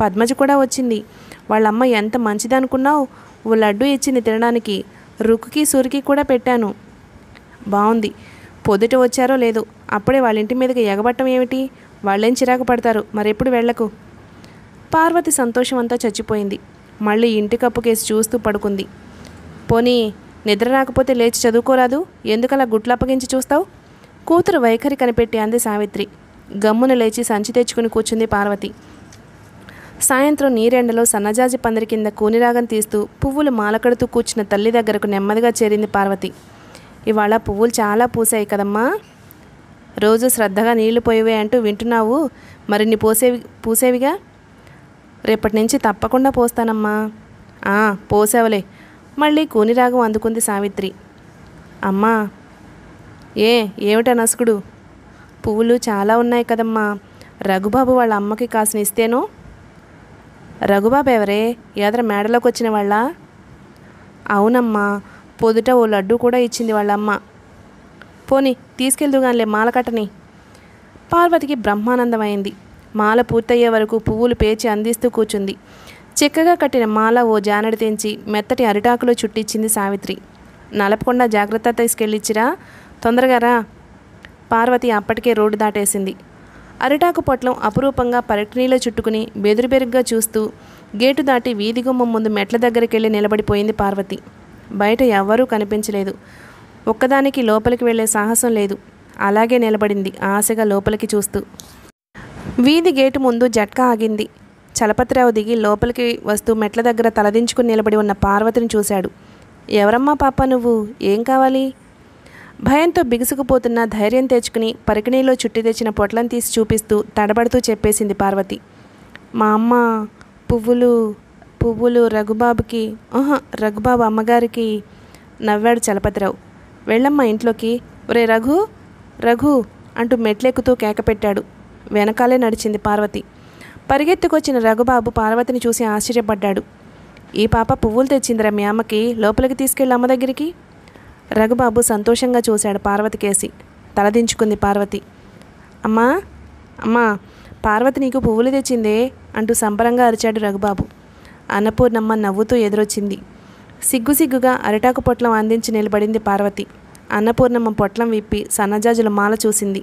పద్మజ కూడా వచ్చింది. వాళ్ళ అమ్మ ఎంత మంచిదనుకున్నావు? ఓ లడ్డు ఇచ్చింది తినడానికి. రుక్కుకి సురికి కూడా పెట్టాను. బాగుంది పొద్దుట వచ్చారో లేదు అప్పుడే వాళ్ళ ఇంటి మీదకి ఎగబట్టం ఏమిటి? వాళ్ళేం చిరాకు పడతారు? మరెప్పుడు వెళ్ళకు పార్వతి సంతోషం అంతా చచ్చిపోయింది. మళ్ళీ ఇంటి కప్పుకేసి చూస్తూ పడుకుంది. పోనీ నిద్ర రాకపోతే లేచి చదువుకోరాదు? ఎందుకలా గుట్లు అప్పగించి చూస్తావు? కూతురు వైఖరి కనిపెట్టి అంది సావిత్రి. గమ్మున లేచి సంచి తెచ్చుకుని కూర్చుంది పార్వతి. సాయంత్రం నీరెండలో సన్నజాజి పందిరి కింద కూనిరాగం తీస్తూ పువ్వులు మాలకడుతూ కూర్చున్న తల్లి దగ్గరకు నెమ్మదిగా చేరింది పార్వతి. ఇవాళ పువ్వులు చాలా పూసాయి కదమ్మా. రోజు శ్రద్ధగా నీళ్ళు పోయేవే అంటూ వింటున్నావు. మరిన్ని పోసేవి పూసేవిగా? రేపటి నుంచి తప్పకుండా పోస్తానమ్మా. పోసావులే. మళ్ళీ కూనిరాగం అందుకుంది సావిత్రి. అమ్మా ఏ ఏమిటా నసుకుడు? పువ్వులు చాలా ఉన్నాయి కదమ్మా. రఘుబాబు వాళ్ళ అమ్మకి కాసిన ఇస్తేనో? రఘుబాబు ఎవరే? ఎదర మేడలోకి వచ్చిన వాళ్ళ? అవునమ్మా. పొదుట ఓ లడ్డు కూడా ఇచ్చింది వాళ్ళమ్మ. పోని తీసుకెళ్దుగానిలే మాల కట్టని. పార్వతికి బ్రహ్మానందమైంది. మాల పూర్తయ్యే వరకు పువ్వులు పేచి అందిస్తూ కూర్చుంది. చిక్కగా కట్టిన మాల ఓ జానడి తెంచి మెత్తటి అరిటాకులో చుట్టించింది సావిత్రి. నలపకుండా జాగ్రత్త తీసుకెళ్ళిచ్చిరా తొందరగా రా. పార్వతి అప్పటికే రోడ్డు దాటేసింది. అరిటాకు పొట్లం అపురూపంగా పరిక్రీలో చుట్టుకుని బెదురుబెరుగ్గా చూస్తూ గేటు దాటి వీధి గుమ్మం ముందు మెట్ల దగ్గరికి వెళ్ళి నిలబడిపోయింది పార్వతి. బయట ఎవ్వరూ కనిపించలేదు. ఒక్కదానికి లోపలికి వెళ్ళే సాహసం లేదు. అలాగే నిలబడింది ఆశగా లోపలికి చూస్తూ. వీధి గేటు ముందు జట్కా ఆగింది. చలపతిరావు దిగి లోపలికి వస్తూ మెట్ల దగ్గర తలదించుకుని నిలబడి ఉన్న పార్వతిని చూశాడు. ఎవరమ్మా పాప నువ్వు? ఏం కావాలి? భయంతో బిగుసుకుపోతున్న ధైర్యం తెచ్చుకుని పరికిణీలో చుట్టి తెచ్చిన పొట్లను తీసి చూపిస్తూ తడబడుతూ చెప్పేసింది పార్వతి. మా అమ్మ పువ్వులు పువ్వులు రఘుబాబుకి ఆహా రఘుబాబు అమ్మగారికి నవ్వాడు చలపతిరావు. వెళ్ళమ్మా ఇంట్లోకి. ఒరే రఘు రఘు అంటూ మెట్లెక్కుతూ కేకపెట్టాడు వెనకాలే నడిచింది పార్వతి. పరిగెత్తుకొచ్చిన రఘుబాబు పార్వతిని చూసి ఆశ్చర్యపడ్డాడు. ఈ పాప పువ్వులు తెచ్చిందిరా మీ అమ్మకి లోపలికి తీసుకెళ్ళి అమ్మ దగ్గరికి? రఘుబాబు సంతోషంగా చూశాడు పార్వతి కేసి. తలదించుకుంది పార్వతి. అమ్మా అమ్మా పార్వతి నీకు పువ్వులు తెచ్చిందే అంటూ సంబరంగా అరిచాడు రఘుబాబు. అన్నపూర్ణమ్మ నవ్వుతూ ఎదురొచ్చింది. సిగ్గు సిగ్గుగా అరిటాకు పొట్లం అందించి నిలబడింది పార్వతి. అన్నపూర్ణమ్మ పొట్లం విప్పి సన్నజాజుల మాల చూసింది.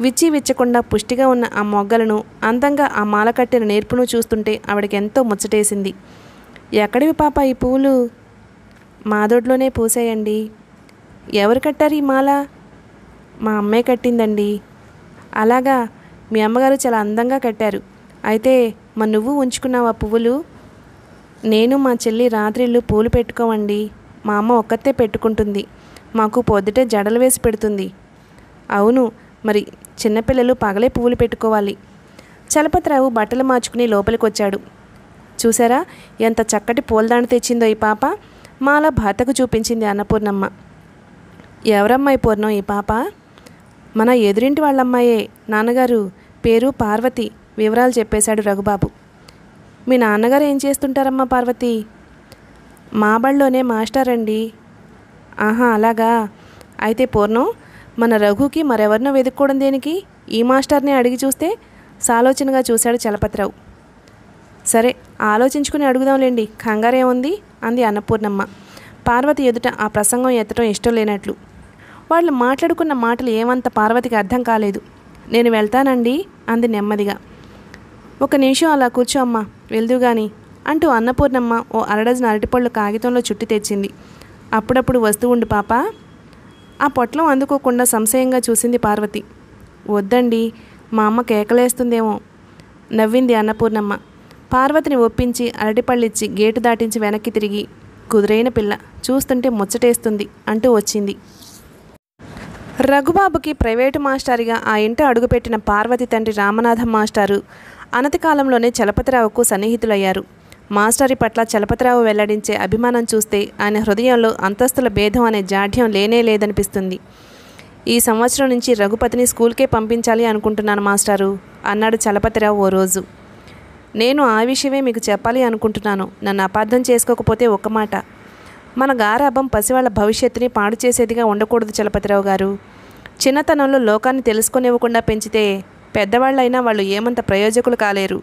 విచ్చి విచ్చకుండా పుష్టిగా ఉన్న ఆ మొగ్గలను అందంగా ఆ మాల కట్టిన నేర్పును చూస్తుంటే ఆవిడకి ఎంతో ముచ్చటేసింది. ఎక్కడివి పాప ఈ పువ్వులు మా దొడ్లోనే పూసాయండి. ఎవరు కట్టారు ఈ మాల? మా అమ్మే కట్టిందండి. అలాగా మీ అమ్మగారు చాలా అందంగా కట్టారు. అయితే మా నువ్వు ఉంచుకున్నావా పువ్వులు? నేను మా చెల్లి రాత్రిళ్ళు పూలు పెట్టుకోమండి. మా అమ్మ ఒక్కతే పెట్టుకుంటుంది. మాకు పొద్దుటే జడలు వేసి పెడుతుంది. అవును మరి చిన్నపిల్లలు పగలే పువ్వులు పెట్టుకోవాలి. చలపతిరావు బట్టలు మార్చుకుని లోపలికి వచ్చాడు చూసారా ఎంత చక్కటి పూలదాండ తెచ్చిందో ఈ పాప. మాల భర్తకు చూపించింది అన్నపూర్ణమ్మ. ఎవరమ్మాయి పూర్ణం ఈ పాప? మన ఎదురింటి వాళ్ళమ్మాయే. నాన్నగారు పేరు పార్వతి. వివరాలు చెప్పేశాడు రఘుబాబు. మీ నాన్నగారు ఏం చేస్తుంటారమ్మా పార్వతి? మా బడిలోనే మాస్టర్ అండి. ఆహా అలాగా? అయితే పూర్ణం మన రఘుకి మరెవరినో వెతుక్కోవడం దేనికి? ఈ మాస్టర్ని అడిగి చూస్తే సాలోచనగా చూశాడు చలపతిరావు. సరే ఆలోచించుకుని అడుగుదాంలేండి. కంగారేముంది అంది అన్నపూర్ణమ్మ. పార్వతి ఎదుట ఆ ప్రసంగం ఎత్తడం ఇష్టం లేనట్లు. వాళ్ళు మాట్లాడుకున్న మాటలు ఏమంత పార్వతికి అర్థం కాలేదు. నేను వెళ్తానండి అంది నెమ్మదిగా. ఒక నిమిషం అలా కూర్చో అమ్మా. వెళ్దుగాని అంటూ అన్నపూర్ణమ్మ ఓ అరడజన అరటిపళ్ళు కాగితంలో చుట్టి తెచ్చింది. అప్పుడప్పుడు వస్తూ ఉండు పాప. ఆ పొట్లం అందుకోకుండా సంశయంగా చూసింది పార్వతి. వద్దండి మా అమ్మ కేకలేస్తుందేమో. నవ్వింది అన్నపూర్ణమ్మ. పార్వతిని ఒప్పించి అరటిపళ్ళిచ్చి గేటు దాటించి వెనక్కి తిరిగి కుదురైన పిల్ల చూస్తుంటే ముచ్చటేస్తుంది అంటూ వచ్చింది. రఘుబాబుకి ప్రైవేటు మాస్టారిగా ఆ ఇంట అడుగుపెట్టిన పార్వతి తండ్రి రామనాథం మాస్టారు అనతి కాలంలోనే చలపతిరావుకు సన్నిహితులయ్యారు. మాస్టారి పట్ల చలపతిరావు వెల్లడించే అభిమానం చూస్తే ఆయన హృదయంలో అంతస్తుల భేదం అనే జాఢ్యం లేనే లేదనిపిస్తుంది. ఈ సంవత్సరం నుంచి రఘుపతిని స్కూల్కే పంపించాలి అనుకుంటున్నాను మాస్టారు అన్నాడు చలపతిరావు ఓ రోజు. నేను ఆ విషయమే మీకు చెప్పాలి అనుకుంటున్నాను నన్ను అపార్థం చేసుకోకపోతే ఒక్క మాట. మన గారాభం పసివాళ్ళ భవిష్యత్తుని పాడు చేసేదిగా ఉండకూడదు చలపతిరావు గారు. చిన్నతనంలో లోకాన్ని తెలుసుకొనివ్వకుండా పెంచితే పెద్దవాళ్ళైనా వాళ్ళు ఏమంత ప్రయోజకులు కాలేరు.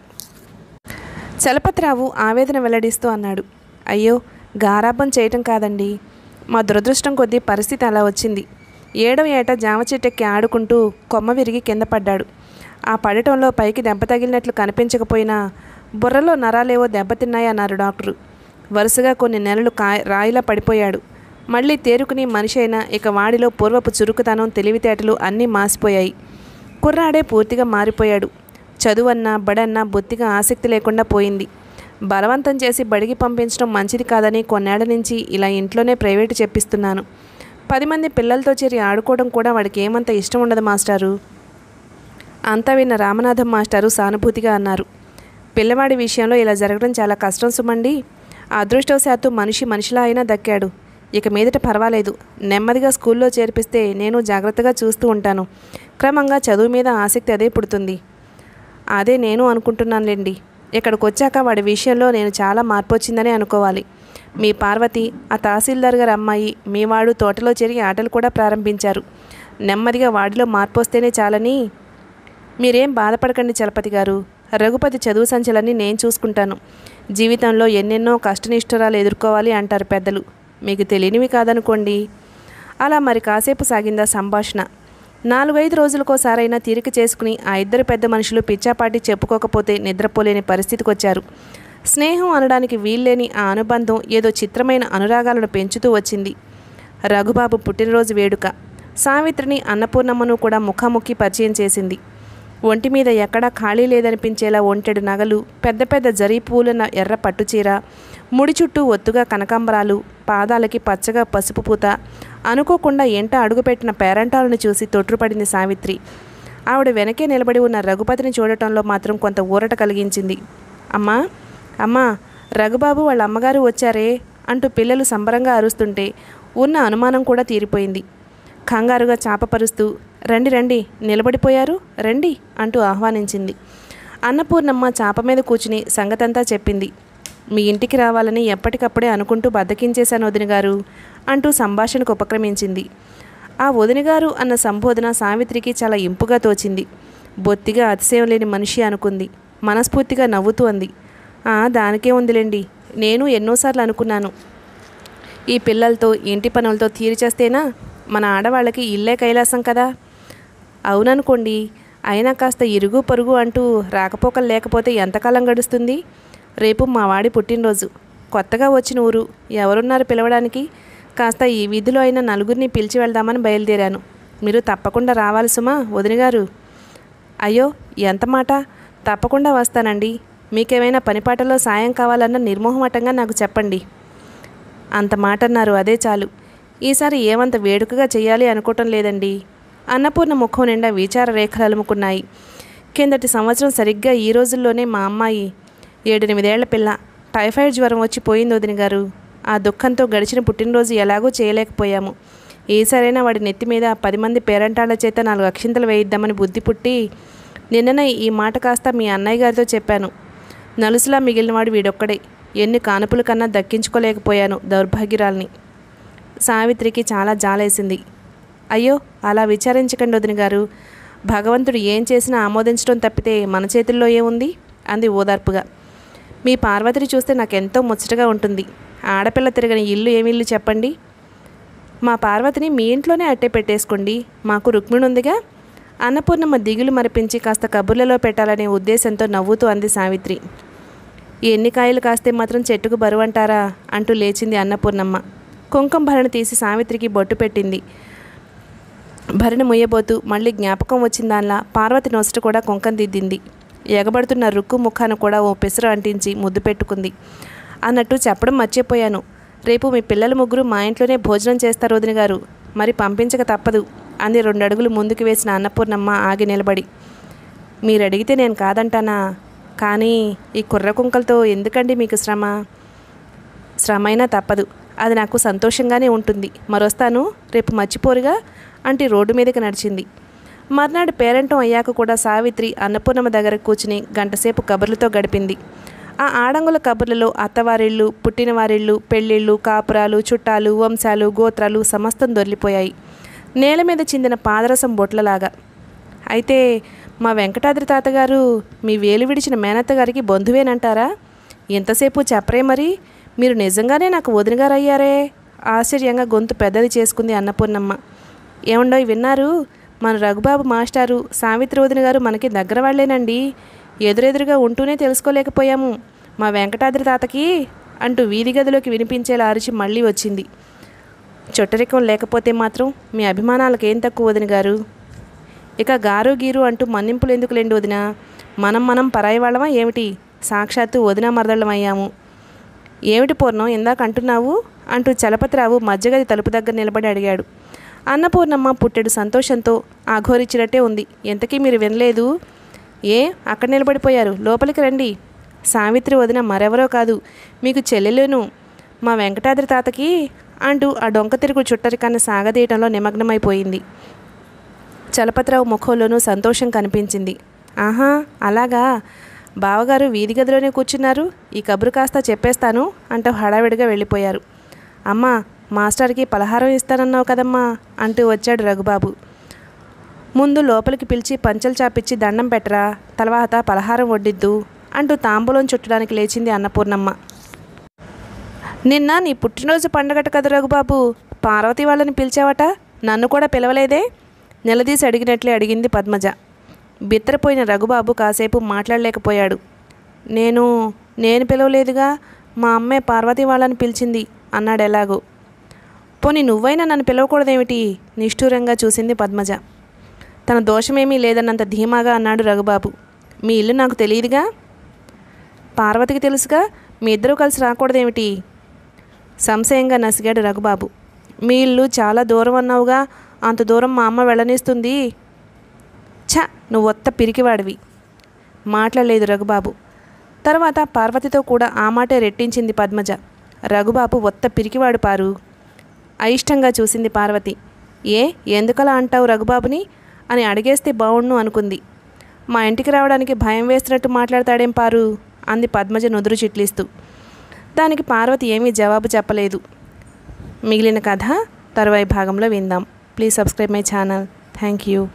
చలపతిరావు ఆవేదన వెల్లడిస్తూ అన్నాడు. అయ్యో గారాబం చేయటం కాదండి. మా దురదృష్టం కొద్దీ పరిస్థితి అలా వచ్చింది. ఏడవ ఏట జామ చెట్టెక్కి ఆడుకుంటూ కొమ్మ విరిగి కింద పడ్డాడు. ఆ పడటంలో పైకి దెబ్బ తగిలినట్లు కనిపించకపోయినా బుర్రలో నరాలేవో దెబ్బతిన్నాయన్నారు డాక్టరు. వరుసగా కొన్ని నెలలు కా రాయిలా పడిపోయాడు. మళ్ళీ తేరుకుని మనిషి అయినా ఇక వాడిలో పూర్వపు చురుకుతనం తెలివితేటలు అన్నీ మాసిపోయాయి. కుర్రాడే పూర్తిగా మారిపోయాడు. చదువన్నా బడన్నా బొత్తిగా ఆసక్తి లేకుండా పోయింది. బలవంతం చేసి బడికి పంపించడం మంచిది కాదని కొన్నేళ్ళ నుంచి ఇలా ఇంట్లోనే ప్రైవేటు చెప్పిస్తున్నాను. పది మంది పిల్లలతో చేరి ఆడుకోవడం కూడా వాడికి ఏమంత ఇష్టం ఉండదు మాస్టారు. అంతా విన్న రామనాథం మాస్టారు సానుభూతిగా అన్నారు. పిల్లవాడి విషయంలో ఇలా జరగడం చాలా కష్టం సుమండి. అదృష్టవశాత్తు మనిషి మనిషిలా అయినా దక్కాడు. ఇక మీదట పర్వాలేదు. నెమ్మదిగా స్కూల్లో చేర్పిస్తే నేను జాగ్రత్తగా చూస్తూ ఉంటాను. క్రమంగా చదువు మీద ఆసక్తి అదే పుడుతుంది. అదే నేను అనుకుంటున్నానులేండి. ఇక్కడికి వచ్చాక వాడి విషయంలో నేను చాలా మార్పు వచ్చిందని అనుకోవాలి. మీ పార్వతి ఆ తహసీల్దార్ గారి అమ్మాయి మీ వాడు తోటలో చేరి ఆటలు కూడా ప్రారంభించారు. నెమ్మదిగా వాడిలో మార్పు వస్తేనే చాలని. మీరేం బాధపడకండి చలపతి గారు. రఘుపతి చదువు సంచలన్నీ నేను చూసుకుంటాను. జీవితంలో ఎన్నెన్నో కష్టనిష్ఠురాలు ఎదుర్కోవాలి అంటారు పెద్దలు. మీకు తెలియనివి కాదనుకోండి. అలా మరి కాసేపు సాగిందా సంభాషణ. నాలుగైదు రోజులకోసారైనా తీరిక చేసుకుని ఆ ఇద్దరు పెద్ద మనుషులు పిచ్చాపాటి చెప్పుకోకపోతే నిద్రపోలేని పరిస్థితికి వచ్చారు స్నేహం అనడానికి వీల్లేని ఆ అనుబంధం ఏదో చిత్రమైన అనురాగాలను పెంచుతూ వచ్చింది. రఘుబాబు పుట్టినరోజు వేడుక. సావిత్రిని అన్నపూర్ణమ్మను కూడా ముఖాముఖి పరిచయం చేసింది. ఒంటి మీద ఎక్కడా ఖాళీ లేదనిపించేలా ఒంటెడు నగలు పెద్ద పెద్ద జరీ పూలున్న ఎర్ర పట్టుచీర ముడి చుట్టూ ఒత్తుగా కనకాంబరాలు పాదాలకి పచ్చగా పసుపు పూత అనుకోకుండా ఎంట అడుగుపెట్టిన పేరంటాలను చూసి తొట్టుపడింది సావిత్రి. ఆవిడ వెనకే నిలబడి ఉన్న రఘుపతిని చూడటంలో మాత్రం కొంత ఊరట కలిగించింది. అమ్మా అమ్మా రఘుబాబు వాళ్ళ అమ్మగారు వచ్చారే అంటూ పిల్లలు సంబరంగా అరుస్తుంటే ఉన్న అనుమానం కూడా తీరిపోయింది. కంగారుగా చాపపరుస్తూ రండి రండి నిలబడిపోయారు రండి అంటూ ఆహ్వానించింది. అన్నపూర్ణమ్మ చాప మీద కూర్చుని సంగతంతా చెప్పింది. మీ ఇంటికి రావాలని ఎప్పటికప్పుడే అనుకుంటూ బద్దకించేశాను వదిన గారు అంటూ సంభాషణకు ఉపక్రమించింది. ఆ వదినగారు అన్న సంబోధన సావిత్రికి చాలా ఇంపుగా తోచింది. బొత్తిగా అతిశయం లేని మనిషి అనుకుంది. మనస్ఫూర్తిగా నవ్వుతూ అంది. దానికే ఉందిలేండి. నేను ఎన్నోసార్లు అనుకున్నాను. ఈ పిల్లలతో ఇంటి పనులతో తీర్చేస్తేనా మన ఆడవాళ్ళకి ఇల్లే కైలాసం కదా? అవుననుకోండి. అయినా కాస్త ఇరుగు పొరుగు అంటూ రాకపోకలు లేకపోతే ఎంతకాలం గడుస్తుంది? రేపు మా వాడి పుట్టినరోజు. కొత్తగా వచ్చిన ఊరు. ఎవరున్నారు పిలవడానికి? కాస్త ఈ వీధిలో అయిన నలుగురిని పిలిచి వెళ్దామని బయలుదేరాను. మీరు తప్పకుండా రావాలి సుమా వదినగారు. అయ్యో ఎంత మాట? తప్పకుండా వస్తానండి. మీకేమైనా పనిపాటలో సాయం కావాలన్న నిర్మోహమటంగా నాకు చెప్పండి. అంత మాట అన్నారు అదే చాలు. ఈసారి ఏమంత వేడుకగా చేయాలి అనుకోవటం లేదండి. అన్నపూర్ణ ముఖం నిండా విచార రేఖలు అలుముకున్నాయి. కిందటి సంవత్సరం సరిగ్గా ఈ రోజుల్లోనే మా అమ్మాయి ఏడెనిమిదేళ్ళ పిల్ల. టైఫాయిడ్ జ్వరం వచ్చి పోయింది వదిన గారు. ఆ దుఃఖంతో గడిచిన పుట్టినరోజు ఎలాగో చేయలేకపోయాము. ఈసారైనా వాడి నెత్తి మీద పది మంది పేరంటాళ్ళ చేత నాలుగు అక్షింతలు వేయిద్దామని బుద్ధి పుట్టి నిన్ననే ఈ మాట కాస్త మీ అన్నయ్య గారితో చెప్పాను. నలుసులా మిగిలినవాడు వీడొక్కడే. ఎన్ని కానుపుల కన్నా దక్కించుకోలేకపోయాను దౌర్భాగ్యురాల్ని. సావిత్రికి చాలా జాలేసింది. అయ్యో అలా విచారించకండి వదిన గారు. భగవంతుడు ఏం చేసినా ఆమోదించడం తప్పితే మన చేతుల్లో ఏముంది? అంది ఓదార్పుగా. మీ పార్వతిని చూస్తే నాకెంతో ముచ్చటగా ఉంటుంది. ఆడపిల్ల తిరగని ఇల్లు ఏమిల్లు చెప్పండి? మా పార్వతిని మీ ఇంట్లోనే అట్టే పెట్టేసుకోండి. మాకు రుక్మిణి ఉందిగా అన్నపూర్ణమ్మ దిగులు మరిపించి కాస్త కబుర్లలో పెట్టాలనే ఉద్దేశంతో నవ్వుతూ అంది సావిత్రి. ఎన్ని కాయలు కాస్తే మాత్రం చెట్టుకు బరువంటారా? అంటూ లేచింది అన్నపూర్ణమ్మ. కుంకుమ భరణ తీసి సావిత్రికి బొట్టు పెట్టింది. భరణ ముయ్యబోతూ మళ్ళీ జ్ఞాపకం వచ్చిన దానిలా పార్వతి నొసట కూడా కుంకం దిద్దింది. ఎగబడుతున్న రుక్కు ముఖాను కూడా ఓ పెసర అంటించి ముద్దు పెట్టుకుంది. అన్నట్టు చెప్పడం మర్చిపోయాను. రేపు మీ పిల్లల ముగ్గురు మా ఇంట్లోనే భోజనం చేస్తారు వదిన గారు. మరి పంపించక తప్పదు అని రెండు అడుగులు ముందుకు వేసిన అన్నపూర్ణమ్మ ఆగి నిలబడి. మీరు అడిగితే నేను కాదంటానా? కానీ ఈ కుర్ర కుంకలతో ఎందుకండి మీకు శ్రమ? శ్రమైనా తప్పదు. అది నాకు సంతోషంగానే ఉంటుంది. మరొస్తాను. రేపు మర్చిపోరుగా అంటే రోడ్డు మీదకి నడిచింది. మర్నాడు పేరెంటం అయ్యాక కూడా సావిత్రి అన్నపూర్ణమ్మ దగ్గర కూర్చుని గంటసేపు కబుర్లతో గడిపింది. ఆ ఆడంగుల కబుర్లలో అత్తవారిళ్ళు పుట్టినవారిళ్ళు పెళ్ళిళ్ళు కాపురాలు చుట్టాలు వంశాలు గోత్రాలు సమస్తం దొర్లిపోయాయి నేల మీద చిందిన పాదరసం బొట్లలాగా. అయితే మా వెంకటాద్రి తాతగారు మీ వేలు విడిచిన మేనత్త గారికి బంధువేనంటారా? ఎంతసేపు చెప్పరే మరి? మీరు నిజంగానే నాకు వదినగారు అయ్యారే ఆశ్చర్యంగా గొంతు పెద్దది చేసుకుంది అన్నపూర్ణమ్మ. ఏమండో విన్నారు? మన రఘుబాబు మాస్టారు సావిత్రి వదిన గారు మనకి దగ్గర వాళ్ళేనండి. ఎదురెదురుగా ఉంటూనే తెలుసుకోలేకపోయాము. మా వెంకటాద్రి తాతకి అంటూ వీధి గదిలోకి వినిపించేలా అరిచి మళ్ళీ వచ్చింది. చుట్టరికం లేకపోతే మాత్రం మీ అభిమానాలకు ఏం తక్కువ వదిన గారు? ఇక గారు గీరు అంటూ మన్నింపులు ఎందుకు లేండి వదిన? మనం మనం పరాయి వాళ్ళమా ఏమిటి? సాక్షాత్తు వదిన మరదళ్ళమయ్యాము. ఏమిటి పూర్ణం ఇందాక అంటున్నావు? అంటూ చలపతిరావు మధ్యగది తలుపు దగ్గర నిలబడి అడిగాడు. అన్నపూర్ణమ్మ పుట్టెడు సంతోషంతో ఆఘోరించినట్టే ఉంది. ఎంతకీ మీరు వినలేదు? ఏ? అక్కడ నిలబడిపోయారు. లోపలికి రండి. సావిత్రి వదిన మరెవరో కాదు. మీకు చెల్లెలేను. మా వెంకటాద్రి తాతకి అంటూ ఆ డొంక తిరుగు చుట్టరికాన్ని సాగదీయటంలో నిమగ్నమైపోయింది. చలపతిరావు ముఖంలోనూ సంతోషం కనిపించింది. ఆహా అలాగా? బావగారు వీధి గదిలోనే కూర్చున్నారు. ఈ కబురు కాస్త చెప్పేస్తాను అంటూ హడావిడిగా వెళ్ళిపోయారు. అమ్మా మాస్టర్కి పలహారం ఇస్తానన్నావు కదమ్మా అంటూ వచ్చాడు రఘుబాబు. ముందు లోపలికి పిలిచి పంచలు చాపిచ్చి దండం పెట్టరా తర్వాత పలహారం వడ్డిద్దు అంటూ తాంబూలం చుట్టడానికి లేచింది అన్నపూర్ణమ్మ. నిన్న నీ పుట్టినరోజు పండగట కదా రఘుబాబు పార్వతి వాళ్ళని పిలిచావట నన్ను కూడా పిలవలేదే? నిలదీసి అడిగినట్లే అడిగింది పద్మజ. బిత్తరపోయిన రఘుబాబు కాసేపు మాట్లాడలేకపోయాడు. నేను నేను పిలవలేదుగా మా అమ్మే పార్వతి వాళ్ళని పిలిచింది అన్నాడు ఎలాగో. పోనీ నువ్వైనా నన్ను పిలవకూడదేమిటి? నిష్ఠూరంగా చూసింది పద్మజ. తన దోషమేమీ లేదన్నంత ధీమాగా అన్నాడు రఘుబాబు. మీ ఇల్లు నాకు తెలియదుగా? పార్వతికి తెలుసుగా? మీ ఇద్దరూ కలిసి రాకూడదేమిటి? సంశయంగా నసిగాడు రఘుబాబు. మీ ఇల్లు చాలా దూరం అన్నావుగా? అంత దూరం మా అమ్మ వెళ్ళనిస్తుంది? ఛ! నువ్వు ఒత్త పిరికివాడివి. మాట్లాడలేదు రఘుబాబు. తర్వాత పార్వతితో కూడా ఆ మాటే రెట్టించింది పద్మజ. రఘుబాబు ఒత్త పిరికివాడు పారు. అయిష్టంగా చూసింది పార్వతి. ఏ ఎందుకలా అంటావు రఘుబాబుని? అని అడిగేస్తే బావుణ్ణు అనుకుంది. మా ఇంటికి రావడానికి భయం వేస్తున్నట్టు మాట్లాడతాడేం పారు? అంది పద్మజ నుదురు చిట్లిస్తూ. దానికి పార్వతి ఏమీ జవాబు చెప్పలేదు. మిగిలిన కథ తరువాయి భాగంలో విందాం. Please subscribe my channel. Thank you.